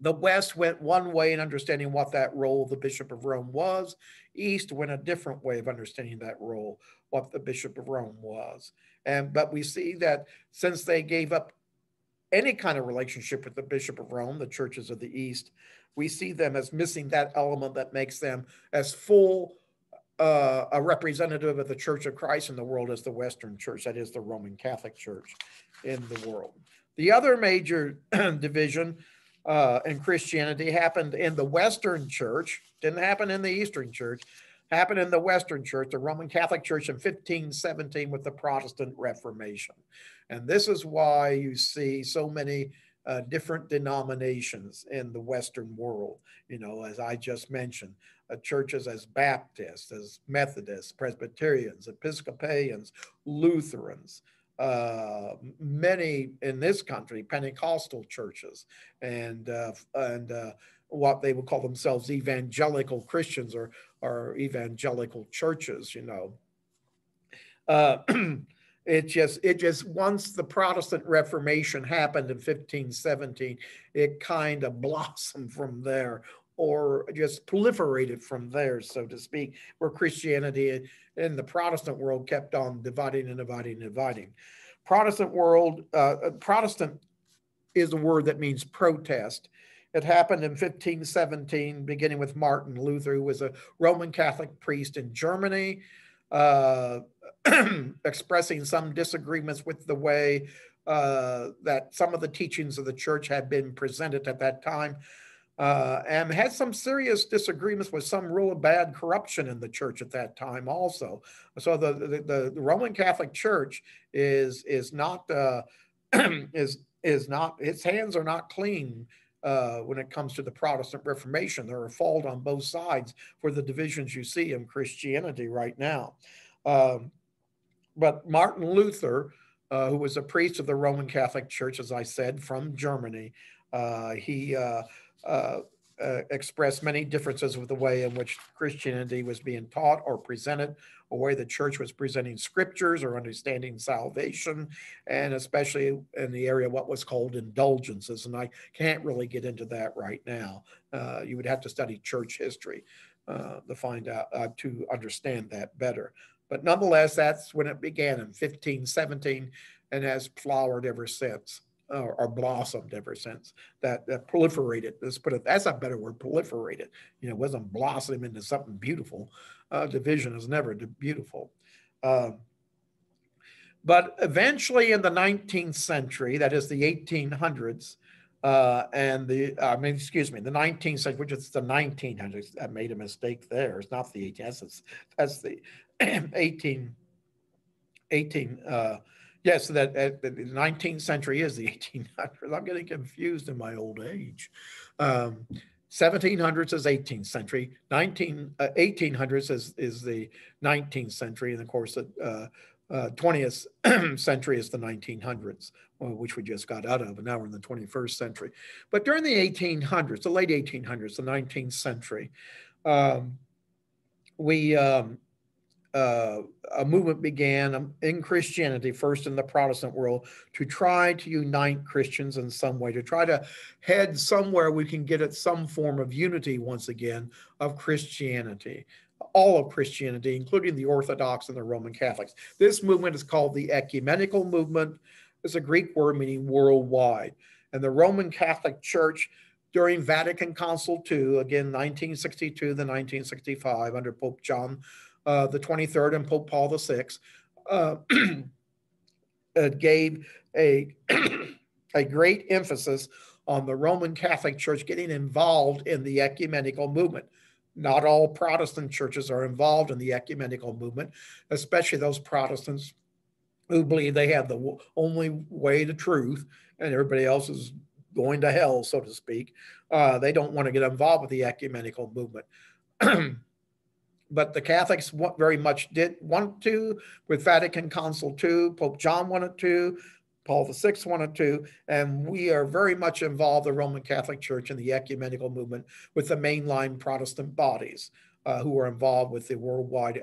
the West went one way in understanding what that role of the Bishop of Rome was. East went a different way of understanding that role, what the Bishop of Rome was. And but we see that since they gave up any kind of relationship with the Bishop of Rome, the churches of the East, we see them as missing that element that makes them as full uh, a representative of the Church of Christ in the world is the Western Church, that is the Roman Catholic Church in the world. The other major division uh, in Christianity happened in the Western Church, didn't happen in the Eastern Church, happened in the Western Church, the Roman Catholic Church in 1517 with the Protestant Reformation. And this is why you see so many uh, different denominations in the Western world. You know, as I just mentioned, churches as Baptists, as Methodists, Presbyterians, Episcopalians, Lutherans, uh, many in this country Pentecostal churches and uh, and uh, what they would call themselves evangelical Christians or or evangelical churches. You know, uh, it just it just once the Protestant Reformation happened in 1517, it kind of blossomed from there or just proliferated from there, so to speak, where Christianity and the Protestant world kept on dividing and dividing and dividing. Protestant world, uh, uh Protestant is a word that means protest. It happened in 1517, beginning with Martin Luther, who was a Roman Catholic priest in Germany, uh, expressing some disagreements with the way uh, that some of the teachings of the church had been presented at that time uh, and had some serious disagreements with some real bad corruption in the church at that time also. So the, the, the Roman Catholic Church is, is not, uh, is, is not, its hands are not clean uh, when it comes to the Protestant Reformation. There are fault on both sides for the divisions you see in Christianity right now. Um, but Martin Luther, uh, who was a priest of the Roman Catholic Church, as I said, from Germany, uh, he uh, uh, uh, expressed many differences with the way in which Christianity was being taught or presented, or way the church was presenting scriptures or understanding salvation, and especially in the area of what was called indulgences. And I can't really get into that right now. Uh, you would have to study church history uh, to find out, to understand that better. But nonetheless, that's when it began in 1517 and has flowered ever since or, or, blossomed ever since. That, that proliferated. Let's put it. That's a better word. Proliferated. You know, wasn't blossom into something beautiful. Uh, division is never beautiful. Uh, but eventually, in the 19th century, that is the 1800s, uh, and the I mean, excuse me, the 19th century, which is the 1900s. I made a mistake there. It's not the 18th. That's, that's the 18. 18 uh, Yes, that, the 19th century is the 1800s. I'm getting confused in my old age. Um, 1700s is 18th century. 19, uh, 1800s is, is the 19th century. And of course, the uh, uh, 20th century is the 1900s, which we just got out of. And now we're in the 21st century. But during the 1800s, the late 1800s, the 19th century, um, we um, uh, a movement began um, in Christianity, first in the Protestant world, to try to unite Christians in some way, to try to head somewhere we can get at some form of unity once again of Christianity, all of Christianity, including the Orthodox and the Roman Catholics. This movement is called the ecumenical movement. It's a Greek word meaning worldwide. And the Roman Catholic Church during Vatican Council II, again, 1962 to 1965, under Pope John uh, the 23rd and Pope Paul VI, uh, uh, gave a, a great emphasis on the Roman Catholic Church getting involved in the ecumenical movement. Not all Protestant churches are involved in the ecumenical movement, especially those Protestants who believe they have the only way to truth and everybody else is going to hell, so to speak. Uh, they don't want to get involved with the ecumenical movement. but the Catholics very much did want to with Vatican Council II. Pope John wanted to. Paul VI wanted to, and we are very much involved, the Roman Catholic Church and the ecumenical movement, with the mainline Protestant bodies uh, who are involved with the worldwide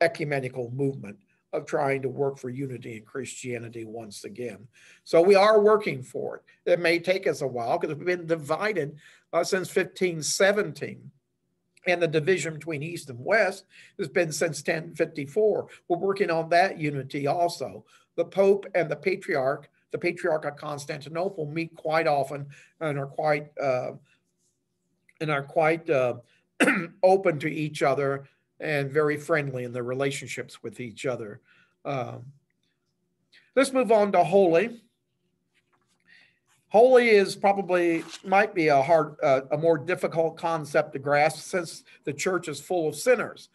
ecumenical movement of trying to work for unity in Christianity once again. So we are working for it. It may take us a while because we've been divided uh, since 1517 and the division between East and West has been since 1054. We're working on that unity also. The Pope and the Patriarch, the Patriarch of Constantinople, meet quite often and are quite uh, and are quite uh, open to each other and very friendly in their relationships with each other. Um, let's move on to holy. Holy is probably might be a hard, uh, a more difficult concept to grasp since the church is full of sinners.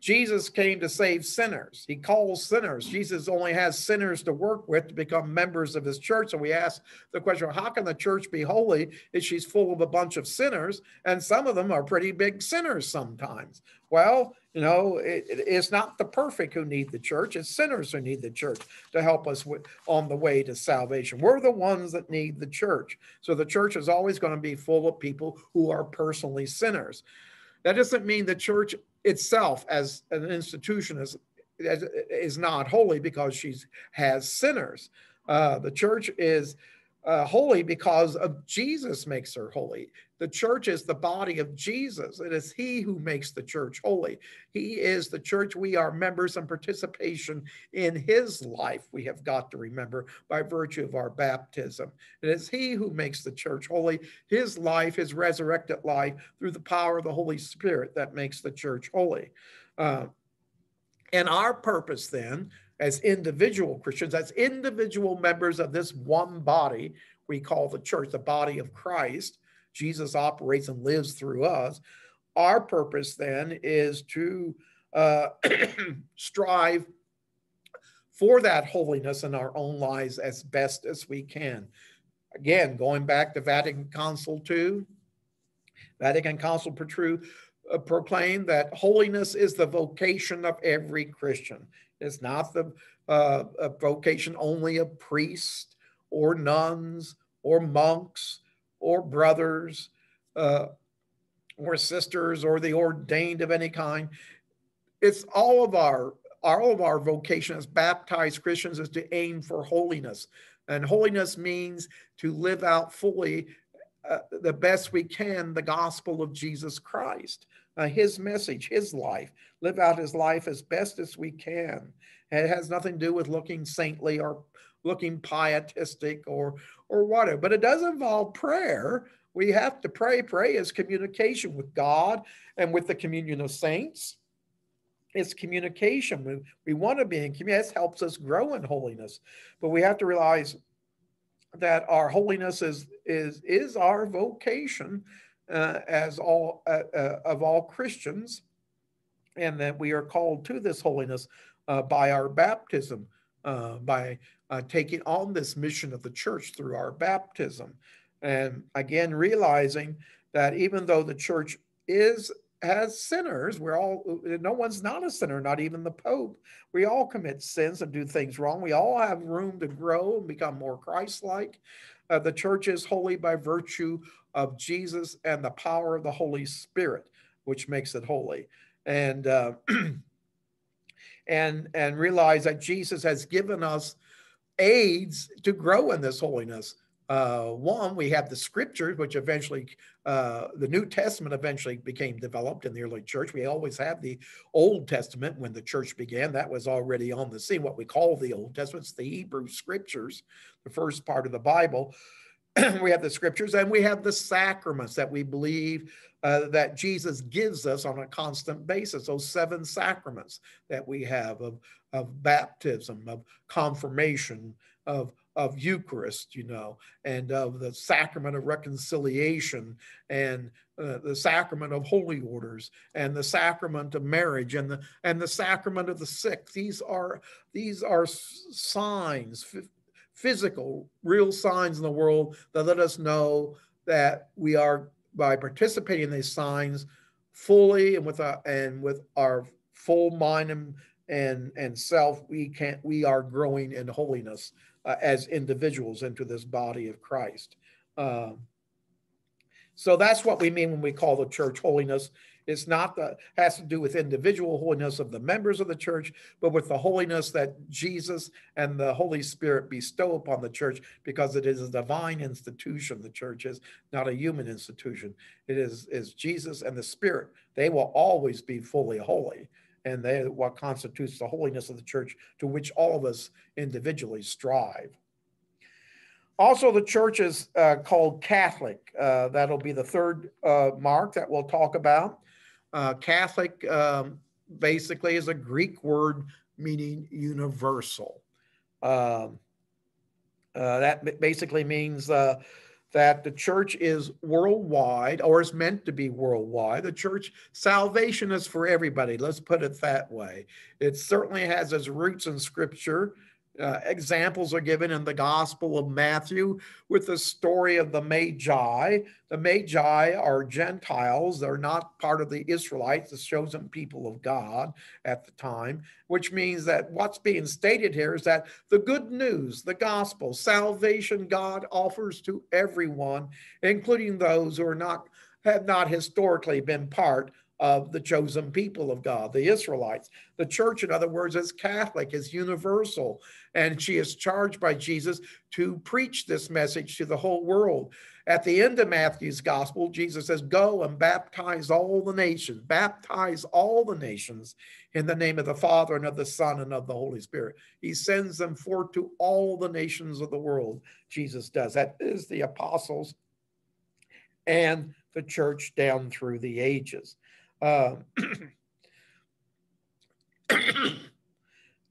Jesus came to save sinners. He calls sinners. Jesus only has sinners to work with to become members of his church. So we ask the question how can the church be holy if she's full of a bunch of sinners? And some of them are pretty big sinners sometimes. Well, you know, it, it's not the perfect who need the church, it's sinners who need the church to help us on the way to salvation. We're the ones that need the church. So the church is always going to be full of people who are personally sinners. That doesn't mean the church itself as an institution is, is not holy because she has sinners. Uh, the church is uh, holy because of Jesus makes her holy. The church is the body of Jesus. It is He who makes the church holy. He is the church. We are members and participation in His life. We have got to remember by virtue of our baptism. It is He who makes the church holy. His life, His resurrected life, through the power of the Holy Spirit, that makes the church holy. Uh, and our purpose then as individual Christians, as individual members of this one body we call the church, the body of Christ. Jesus operates and lives through us. Our purpose then is to uh, strive for that holiness in our own lives as best as we can. Again, going back to Vatican Council II, Vatican Council II, uh, proclaimed that holiness is the vocation of every Christian. It's not the uh, vocation only of priests or nuns or monks or brothers uh, or sisters or the ordained of any kind. It's all of our all of our vocation as baptized Christians is to aim for holiness. And holiness means to live out fully uh, the best we can the gospel of Jesus Christ, uh, his message, his life, live out his life as best as we can. It has nothing to do with looking saintly or looking pietistic or or whatever, but it does involve prayer. We have to pray. Pray is communication with God and with the communion of saints. It's communication. We, we want to be in communion. This helps us grow in holiness. But we have to realize that our holiness is is is our vocation uh, as all uh, uh, of all Christians, and that we are called to this holiness uh, by our baptism, uh, by uh, taking on this mission of the church through our baptism, and again realizing that even though the church is as sinners. We're all, no one's not a sinner, not even the Pope. We all commit sins and do things wrong. We all have room to grow and become more Christ like. Uh, the church is holy by virtue of Jesus and the power of the Holy Spirit, which makes it holy. And, uh, and, and realize that Jesus has given us aids to grow in this holiness. Uh, one, we have the scriptures, which eventually, uh, the New Testament eventually became developed in the early church. We always have the Old Testament when the church began. That was already on the scene, what we call the Old Testament. It's the Hebrew scriptures, the first part of the Bible. we have the scriptures and we have the sacraments that we believe uh, that Jesus gives us on a constant basis. Those seven sacraments that we have of, of baptism, of confirmation, of of Eucharist, you know, and of the sacrament of reconciliation and uh, the sacrament of holy orders and the sacrament of marriage and the and the sacrament of the sick. These are these are signs, physical, real signs in the world that let us know that we are by participating in these signs fully and with our and with our full mind and and and self, we can't. We are growing in holiness uh, as individuals into this body of Christ. Um, so that's what we mean when we call the church holiness. It's not the has to do with individual holiness of the members of the church, but with the holiness that Jesus and the Holy Spirit bestow upon the church, because it is a divine institution. The church is not a human institution. It is is Jesus and the Spirit. They will always be fully holy, and they what constitutes the holiness of the church, to which all of us individually strive. Also, the church is uh, called Catholic. Uh, that'll be the third uh, mark that we'll talk about. Uh, Catholic um, basically is a Greek word meaning universal. Um, uh, that basically means uh, that the church is worldwide or is meant to be worldwide. The church salvation is for everybody. Let's put it that way. It certainly has its roots in scripture. Uh, examples are given in the Gospel of Matthew with the story of the Magi. The Magi are Gentiles, they're not part of the Israelites, the chosen people of God at the time, which means that what's being stated here is that the good news, the gospel, salvation God offers to everyone, including those who are not have not historically been part of the chosen people of God, the Israelites. The church, in other words, is Catholic, is universal, and she is charged by Jesus to preach this message to the whole world. At the end of Matthew's gospel, Jesus says, Go and baptize all the nations, baptize all the nations in the name of the Father and of the Son and of the Holy Spirit. He sends them forth to all the nations of the world, Jesus does. That is the apostles and the church down through the ages. Uh,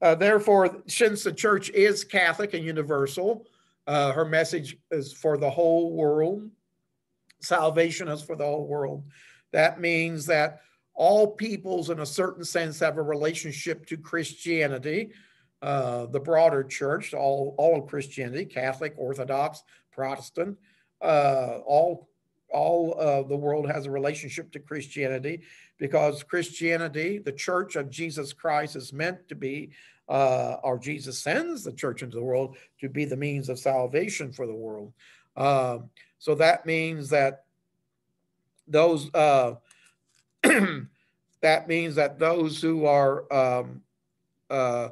uh, therefore, since the church is Catholic and universal, uh, her message is for the whole world. Salvation is for the whole world. That means that all peoples, in a certain sense, have a relationship to Christianity, uh, the broader church, all, all of Christianity, Catholic, Orthodox, Protestant, uh, all all uh, the world has a relationship to Christianity because Christianity, the church of Jesus Christ, is meant to be, uh, or Jesus sends the church into the world to be the means of salvation for the world. Uh, so that means that those, uh, that means that those who are, um, uh,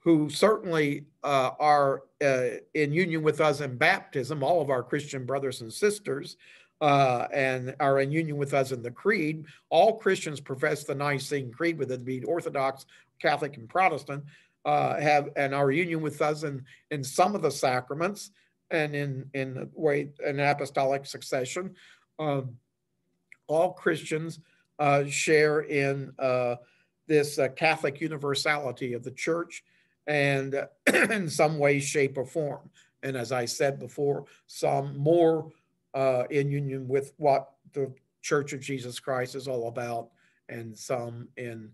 who certainly uh, are in union with us in baptism, all of our Christian brothers and sisters, uh, and are in union with us in the creed. All Christians profess the Nicene Creed, whether it be Orthodox, Catholic, and Protestant, uh, have and are in union with us in in some of the sacraments and in in the way an apostolic succession. Um, all Christians uh, share in uh, this uh, Catholic universality of the Church, and in some way, shape, or form. And as I said before, some more uh, in union with what the Church of Jesus Christ is all about, and some in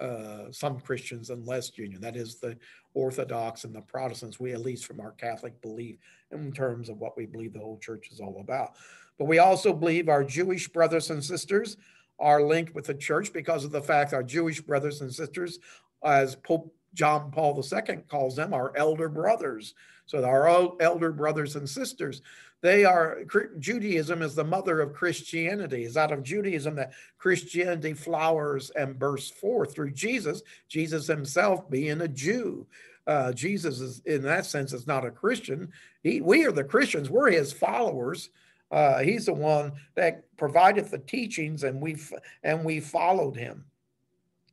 uh, some Christians in less union. That is the Orthodox and the Protestants. We, at least from our Catholic belief, in terms of what we believe the whole church is all about. But we also believe our Jewish brothers and sisters are linked with the church because of the fact our Jewish brothers and sisters, as Pope John Paul II calls them, are elder brothers. So our elder brothers and sisters. They are, Judaism is the mother of Christianity. It's out of Judaism that Christianity flowers and bursts forth through Jesus, Jesus himself being a Jew. Uh, Jesus is, in that sense, is not a Christian. He, we are the Christians. We're his followers. Uh, he's the one that provided the teachings, and we and we followed him,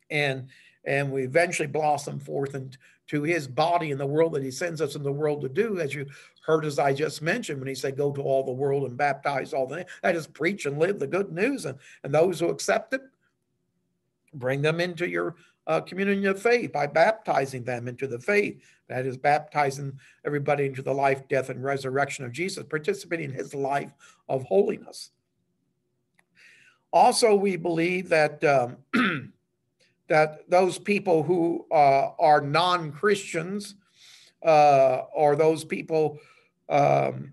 and and we eventually blossomed forth into his body in the world that he sends us in the world to do. As you heard as I just mentioned when he said, Go to all the world and baptize all the that is preach and live the good news. And, and those who accept it, bring them into your uh, of faith by baptizing them into the faith. That is baptizing everybody into the life, death, and resurrection of Jesus, participating in his life of holiness. Also, we believe that um, that those people who uh, are non-Christians uh, or those people um,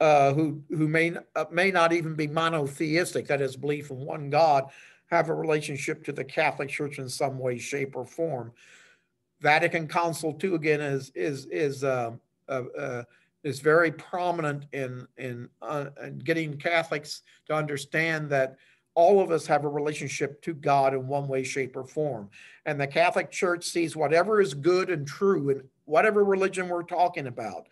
uh, who who may uh, may not even be monotheistic, that is, belief in one God, have a relationship to the Catholic Church in some way, shape, or form. Vatican Council II again is is is uh, uh, is very prominent in in, in getting Catholics to understand that all of us have a relationship to God in one way, shape, or form. And the Catholic Church sees whatever is good and true in whatever religion we're talking about.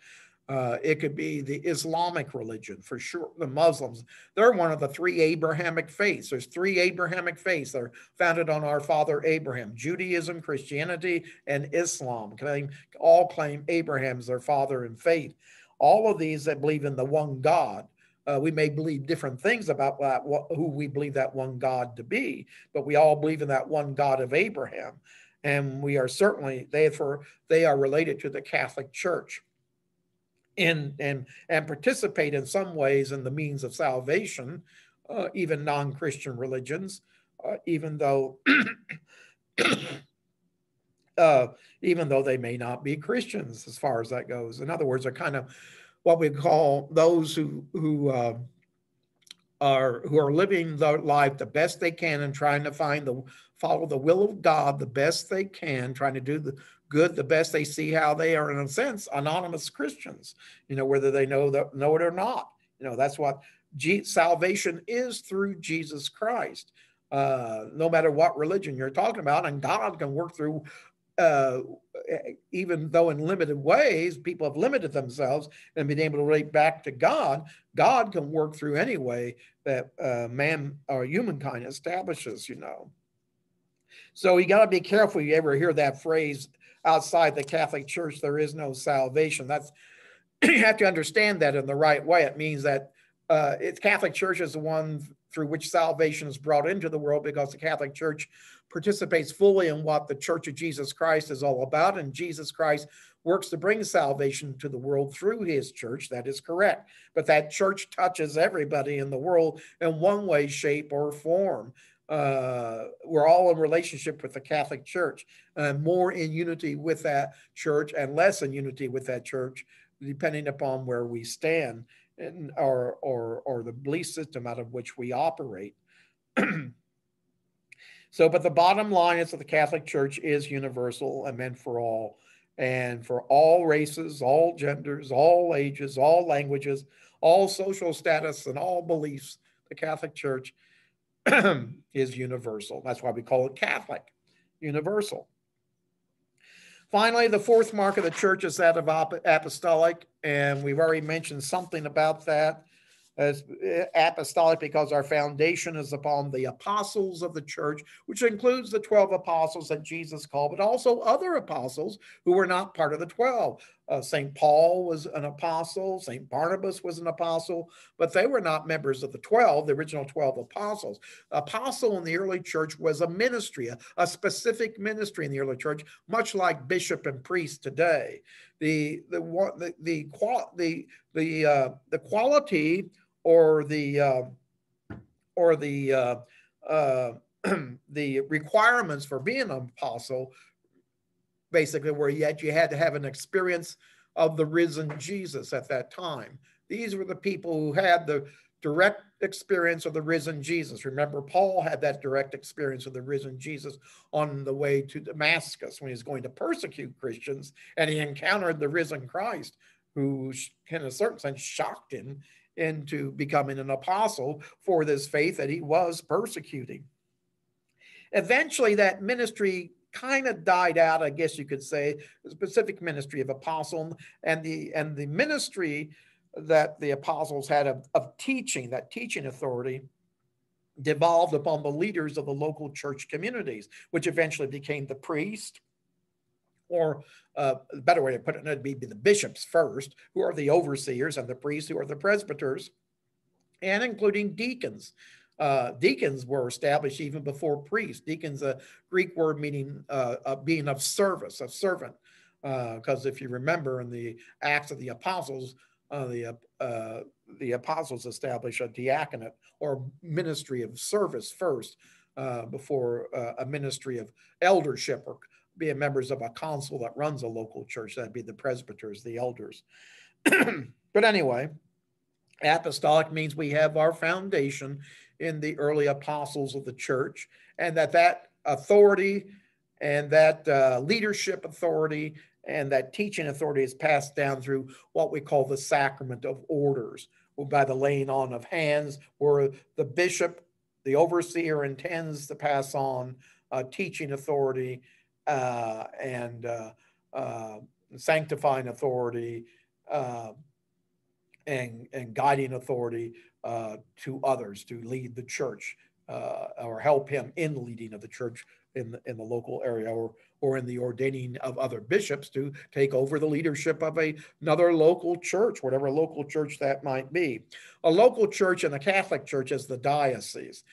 Uh, it could be the Islamic religion for sure. The Muslims, they're one of the three Abrahamic faiths. There's three Abrahamic faiths that are founded on our father Abraham Judaism, Christianity, and Islam. Claim, all claim Abraham as their father in faith. All of these that believe in the one God. Uh, we may believe different things about that, who we believe that one God to be, but we all believe in that one God of Abraham. And we are certainly, therefore, they are related to the Catholic Church in and and participate in some ways in the means of salvation, uh, even non-Christian religions, uh, even though uh, even though they may not be Christians as far as that goes. In other words, they're kind of what we call those who who uh, are who are living their life the best they can and trying to find the follow the will of God the best they can, trying to do the good the best they see how they are in a sense anonymous christians you know whether they know that know it or not. You know that's what G- salvation is through jesus christ. Uh, no matter what religion you're talking about and god can work through uh, even though in limited ways people have limited themselves and been able to relate back to god god can work through any way that uh, man or humankind establishes you know so you got to be careful you ever hear that phrase outside the Catholic Church, there is no salvation. That's you have to understand that in the right way. It means that uh, it's Catholic Church is the one through which salvation is brought into the world because the Catholic Church participates fully in what the Church of Jesus Christ is all about, and Jesus Christ works to bring salvation to the world through his church. That is correct. But that church touches everybody in the world in one way, shape, or form uh, we're all in relationship with the Catholic Church, uh, more in unity with that church and less in unity with that church, depending upon where we stand and or or or the belief system out of which we operate. so, but the bottom line is that the Catholic Church is universal and meant for all, and for all races, all genders, all ages, all languages, all social status, and all beliefs. The Catholic Church is universal. That's why we call it Catholic, universal. Finally, the fourth mark of the church is that of apostolic, and we've already mentioned something about that as eh, apostolic because our foundation is upon the apostles of the church, which includes the 12 apostles that Jesus called, but also other apostles who were not part of the 12. Uh, St. Paul was an apostle, St. Barnabas was an apostle, but they were not members of the 12, the original 12 apostles. Apostle in the early church was a ministry, a, a specific ministry in the early church, much like bishop and priest today. The the the the the the, uh, the quality or the uh, or the uh, uh, the requirements for being an apostle basically where yet you had to have an experience of the risen Jesus at that time. These were the people who had the direct experience of the risen Jesus. Remember, Paul had that direct experience of the risen Jesus on the way to Damascus when he was going to persecute Christians, and he encountered the risen Christ, who, in a certain sense, shocked him into becoming an apostle for this faith that he was persecuting. Eventually, that ministry kind of died out, I guess you could say, the specific ministry of apostle and the and the ministry that the apostles had of, of teaching, that teaching authority, devolved upon the leaders of the local church communities, which eventually became the priest, or uh, a better way to put it would be the bishops first, who are the overseers, and the priests, who are the presbyters, and including deacons. Uh, deacons were established even before priests. Deacons, a Greek word meaning uh, being of service, a servant. Because uh, if you remember in the Acts of the Apostles, uh, the uh, the apostles established a diaconate or ministry of service first, before a ministry of eldership or being members of a council that runs a local church. That'd be the presbyters, the elders. but anyway, apostolic means we have our foundation in the early apostles of the church, and that that authority and that uh, leadership authority and that teaching authority is passed down through what we call the sacrament of orders, by the laying on of hands, where the bishop, the overseer, intends to pass on uh, teaching authority uh, and uh, uh sanctifying authority uh, and, and guiding authority uh, to others to lead the church or help him in leading of the church in the, in the local area or or in the ordaining of other bishops to take over the leadership of a, another local church, whatever local church that might be. A local church and the Catholic Church is the diocese.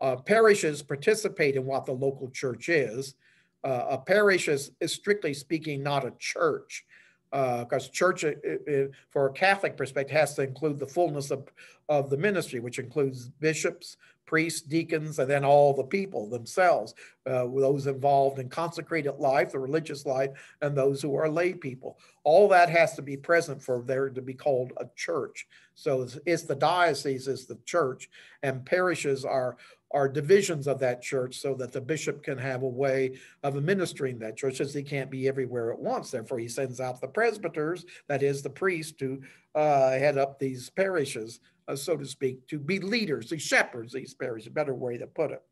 Uh, parishes participate in what the local church is. Uh, a parish is, is, strictly speaking not a church because uh, church, it, it, for a Catholic perspective, has to include the fullness of, of the ministry, which includes bishops, priests, deacons, and then all the people themselves, uh, those involved in consecrated life, the religious life, and those who are lay people. All that has to be present for there to be called a church. So it's, it's the diocese is the church, and parishes are are divisions of that church so that the bishop can have a way of administering that church as he can't be everywhere at once. Therefore, he sends out the presbyters, that is the priest, to uh, head up these parishes, uh, so to speak, to be leaders, these shepherds, these parishes, a better way to put it.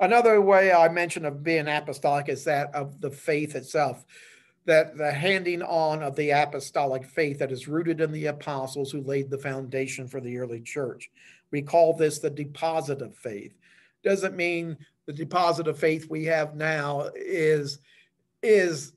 Another way I mentioned of being apostolic is that of the faith itself that the handing on of the apostolic faith that is rooted in the apostles who laid the foundation for the early church. We call this the deposit of faith. Doesn't mean the deposit of faith we have now is is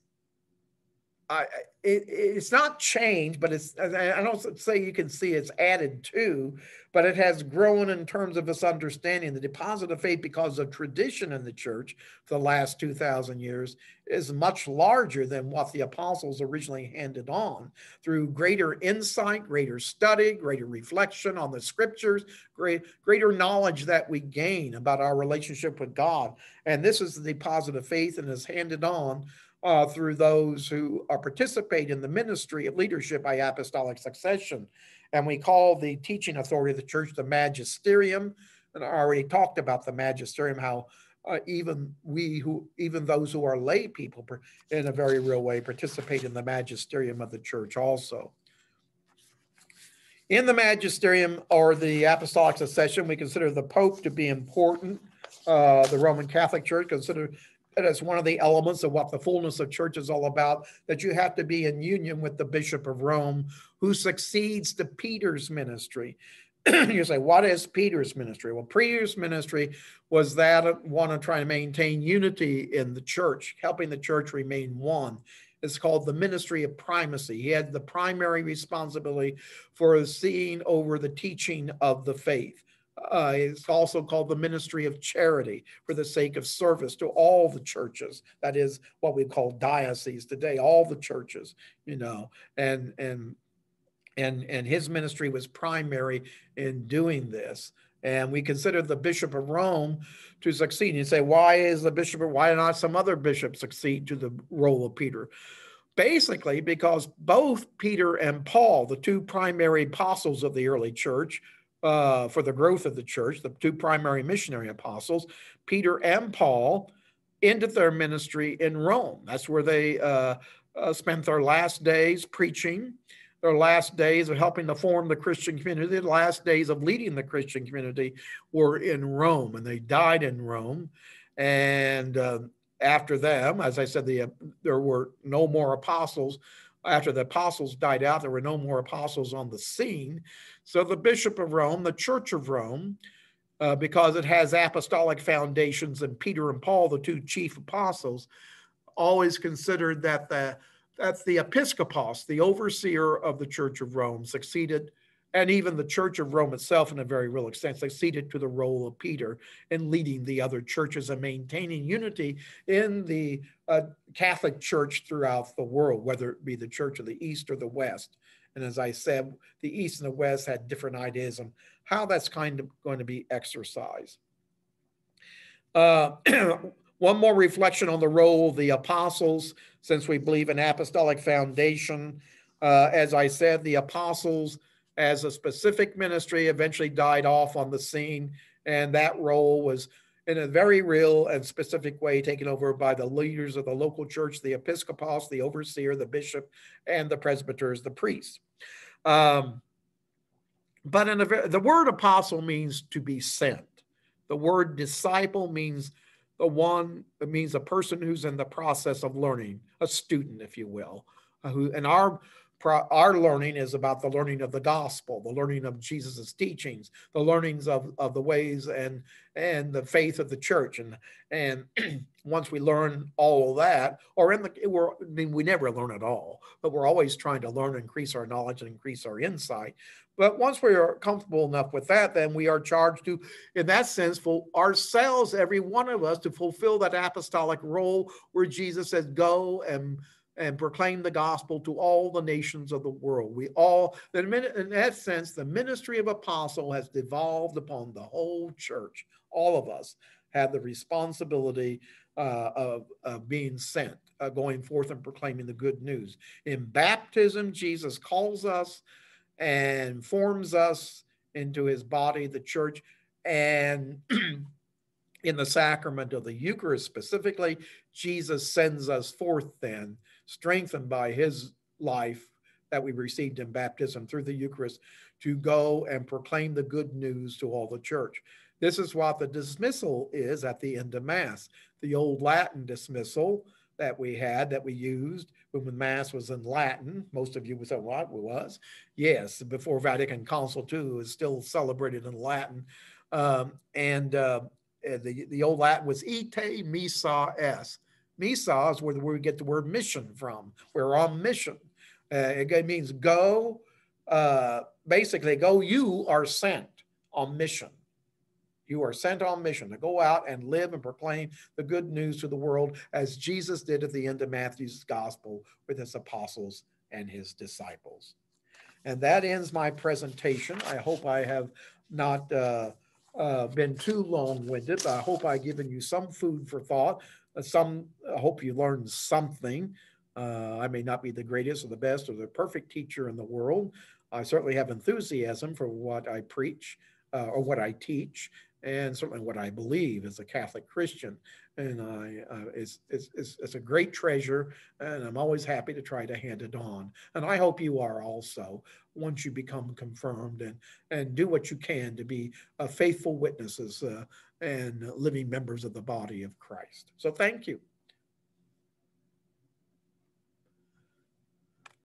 I, it, it's not changed, but it's, I don't say you can see it's added to, but it has grown in terms of its understanding. The deposit of faith, because of tradition in the church for the last 2,000 years, is much larger than what the apostles originally handed on through greater insight, greater study, greater reflection on the scriptures, great, greater knowledge that we gain about our relationship with God. And this is the deposit of faith and is handed on uh, through those who are participate in the ministry of leadership by apostolic succession. And we call the teaching authority of the church the magisterium. And I already talked about the magisterium, how uh, even we who, even those who are lay people in a very real way participate in the magisterium of the church also. In the magisterium or the apostolic succession, we consider the Pope to be important. Uh, the Roman Catholic Church consider that is one of the elements of what the fullness of church is all about, that you have to be in union with the Bishop of Rome who succeeds to Peter's ministry. you say, what is Peter's ministry? Well, Peter's ministry was that one of trying to maintain unity in the church, helping the church remain one. It's called the ministry of primacy. He had the primary responsibility for seeing over the teaching of the faith. Uh, it's also called the ministry of charity for the sake of service to all the churches. That is what we call dioceses today, all the churches, you know, and and and and his ministry was primary in doing this. And we consider the Bishop of Rome to succeed. You say, why is the bishop, why not some other bishop succeed to the role of Peter? Basically, because both Peter and Paul, the two primary apostles of the early church, uh, for the growth of the church, the two primary missionary apostles, Peter and Paul, ended their ministry in Rome. That's where they uh, uh, spent their last days preaching, their last days of helping to form the Christian community, the last days of leading the Christian community were in Rome, and they died in Rome. And uh, after them, as I said, the, uh, there were no more apostles after the apostles died out, there were no more apostles on the scene. So the Bishop of Rome, the Church of Rome, uh, because it has apostolic foundations and Peter and Paul, the two chief apostles, always considered that the that the episcopos, the overseer of the Church of Rome, succeeded and even the Church of Rome itself, in a very real extent, succeeded to the role of Peter in leading the other churches and maintaining unity in the uh, Catholic Church throughout the world, whether it be the Church of the East or the West. And as I said, the East and the West had different ideas on how that's kind of going to be exercised. Uh, one more reflection on the role of the apostles, since we believe in apostolic foundation. Uh, as I said, the apostles as a specific ministry eventually died off on the scene. And that role was in a very real and specific way taken over by the leaders of the local church, the episcopos, the overseer, the bishop, and the presbyters, the priests. Um, but in a, the word apostle means to be sent. The word disciple means the one, it means a person who's in the process of learning, a student, if you will. Uh, who, and our our learning is about the learning of the gospel, the learning of Jesus's teachings, the learnings of, of the ways and and the faith of the church. And and once we learn all of that, or in the we're I mean we never learn it all, but we're always trying to learn, increase our knowledge, and increase our insight. But once we are comfortable enough with that, then we are charged to, in that sense, for ourselves, every one of us, to fulfill that apostolic role where Jesus says, "Go and." And proclaim the gospel to all the nations of the world. We all, in that sense, the ministry of apostle has devolved upon the whole church. All of us have the responsibility uh, of, of, being sent, uh, going forth and proclaiming the good news. In baptism, Jesus calls us and forms us into his body, the church, and in the sacrament of the Eucharist specifically, Jesus sends us forth then strengthened by his life that we received in baptism through the Eucharist to go and proclaim the good news to all the church. This is what the dismissal is at the end of Mass. The old Latin dismissal that we had, that we used when the Mass was in Latin. Most of you would say, what it was? Yes, before Vatican Council II, is still celebrated in Latin. Um, and uh, the, the old Latin was ite missa es. Missa is where we get the word mission from. We're on mission. Uh, it means go, uh, basically, go, you are sent on mission. You are sent on mission to go out and live and proclaim the good news to the world as Jesus did at the end of Matthew's gospel with his apostles and his disciples. And that ends my presentation. I hope I have not uh, uh, been too long winded. I hope I've given you some food for thought some I hope you learned something. Uh, I may not be the greatest or the best or the perfect teacher in the world. I certainly have enthusiasm for what I preach uh, or what I teach, and certainly what I believe as a Catholic Christian. And I, uh, it's, it's, it's, a great treasure, and I'm always happy to try to hand it on. And I hope you are also once you become confirmed and, and do what you can to be uh, faithful witnesses uh, and living members of the body of Christ. So thank you.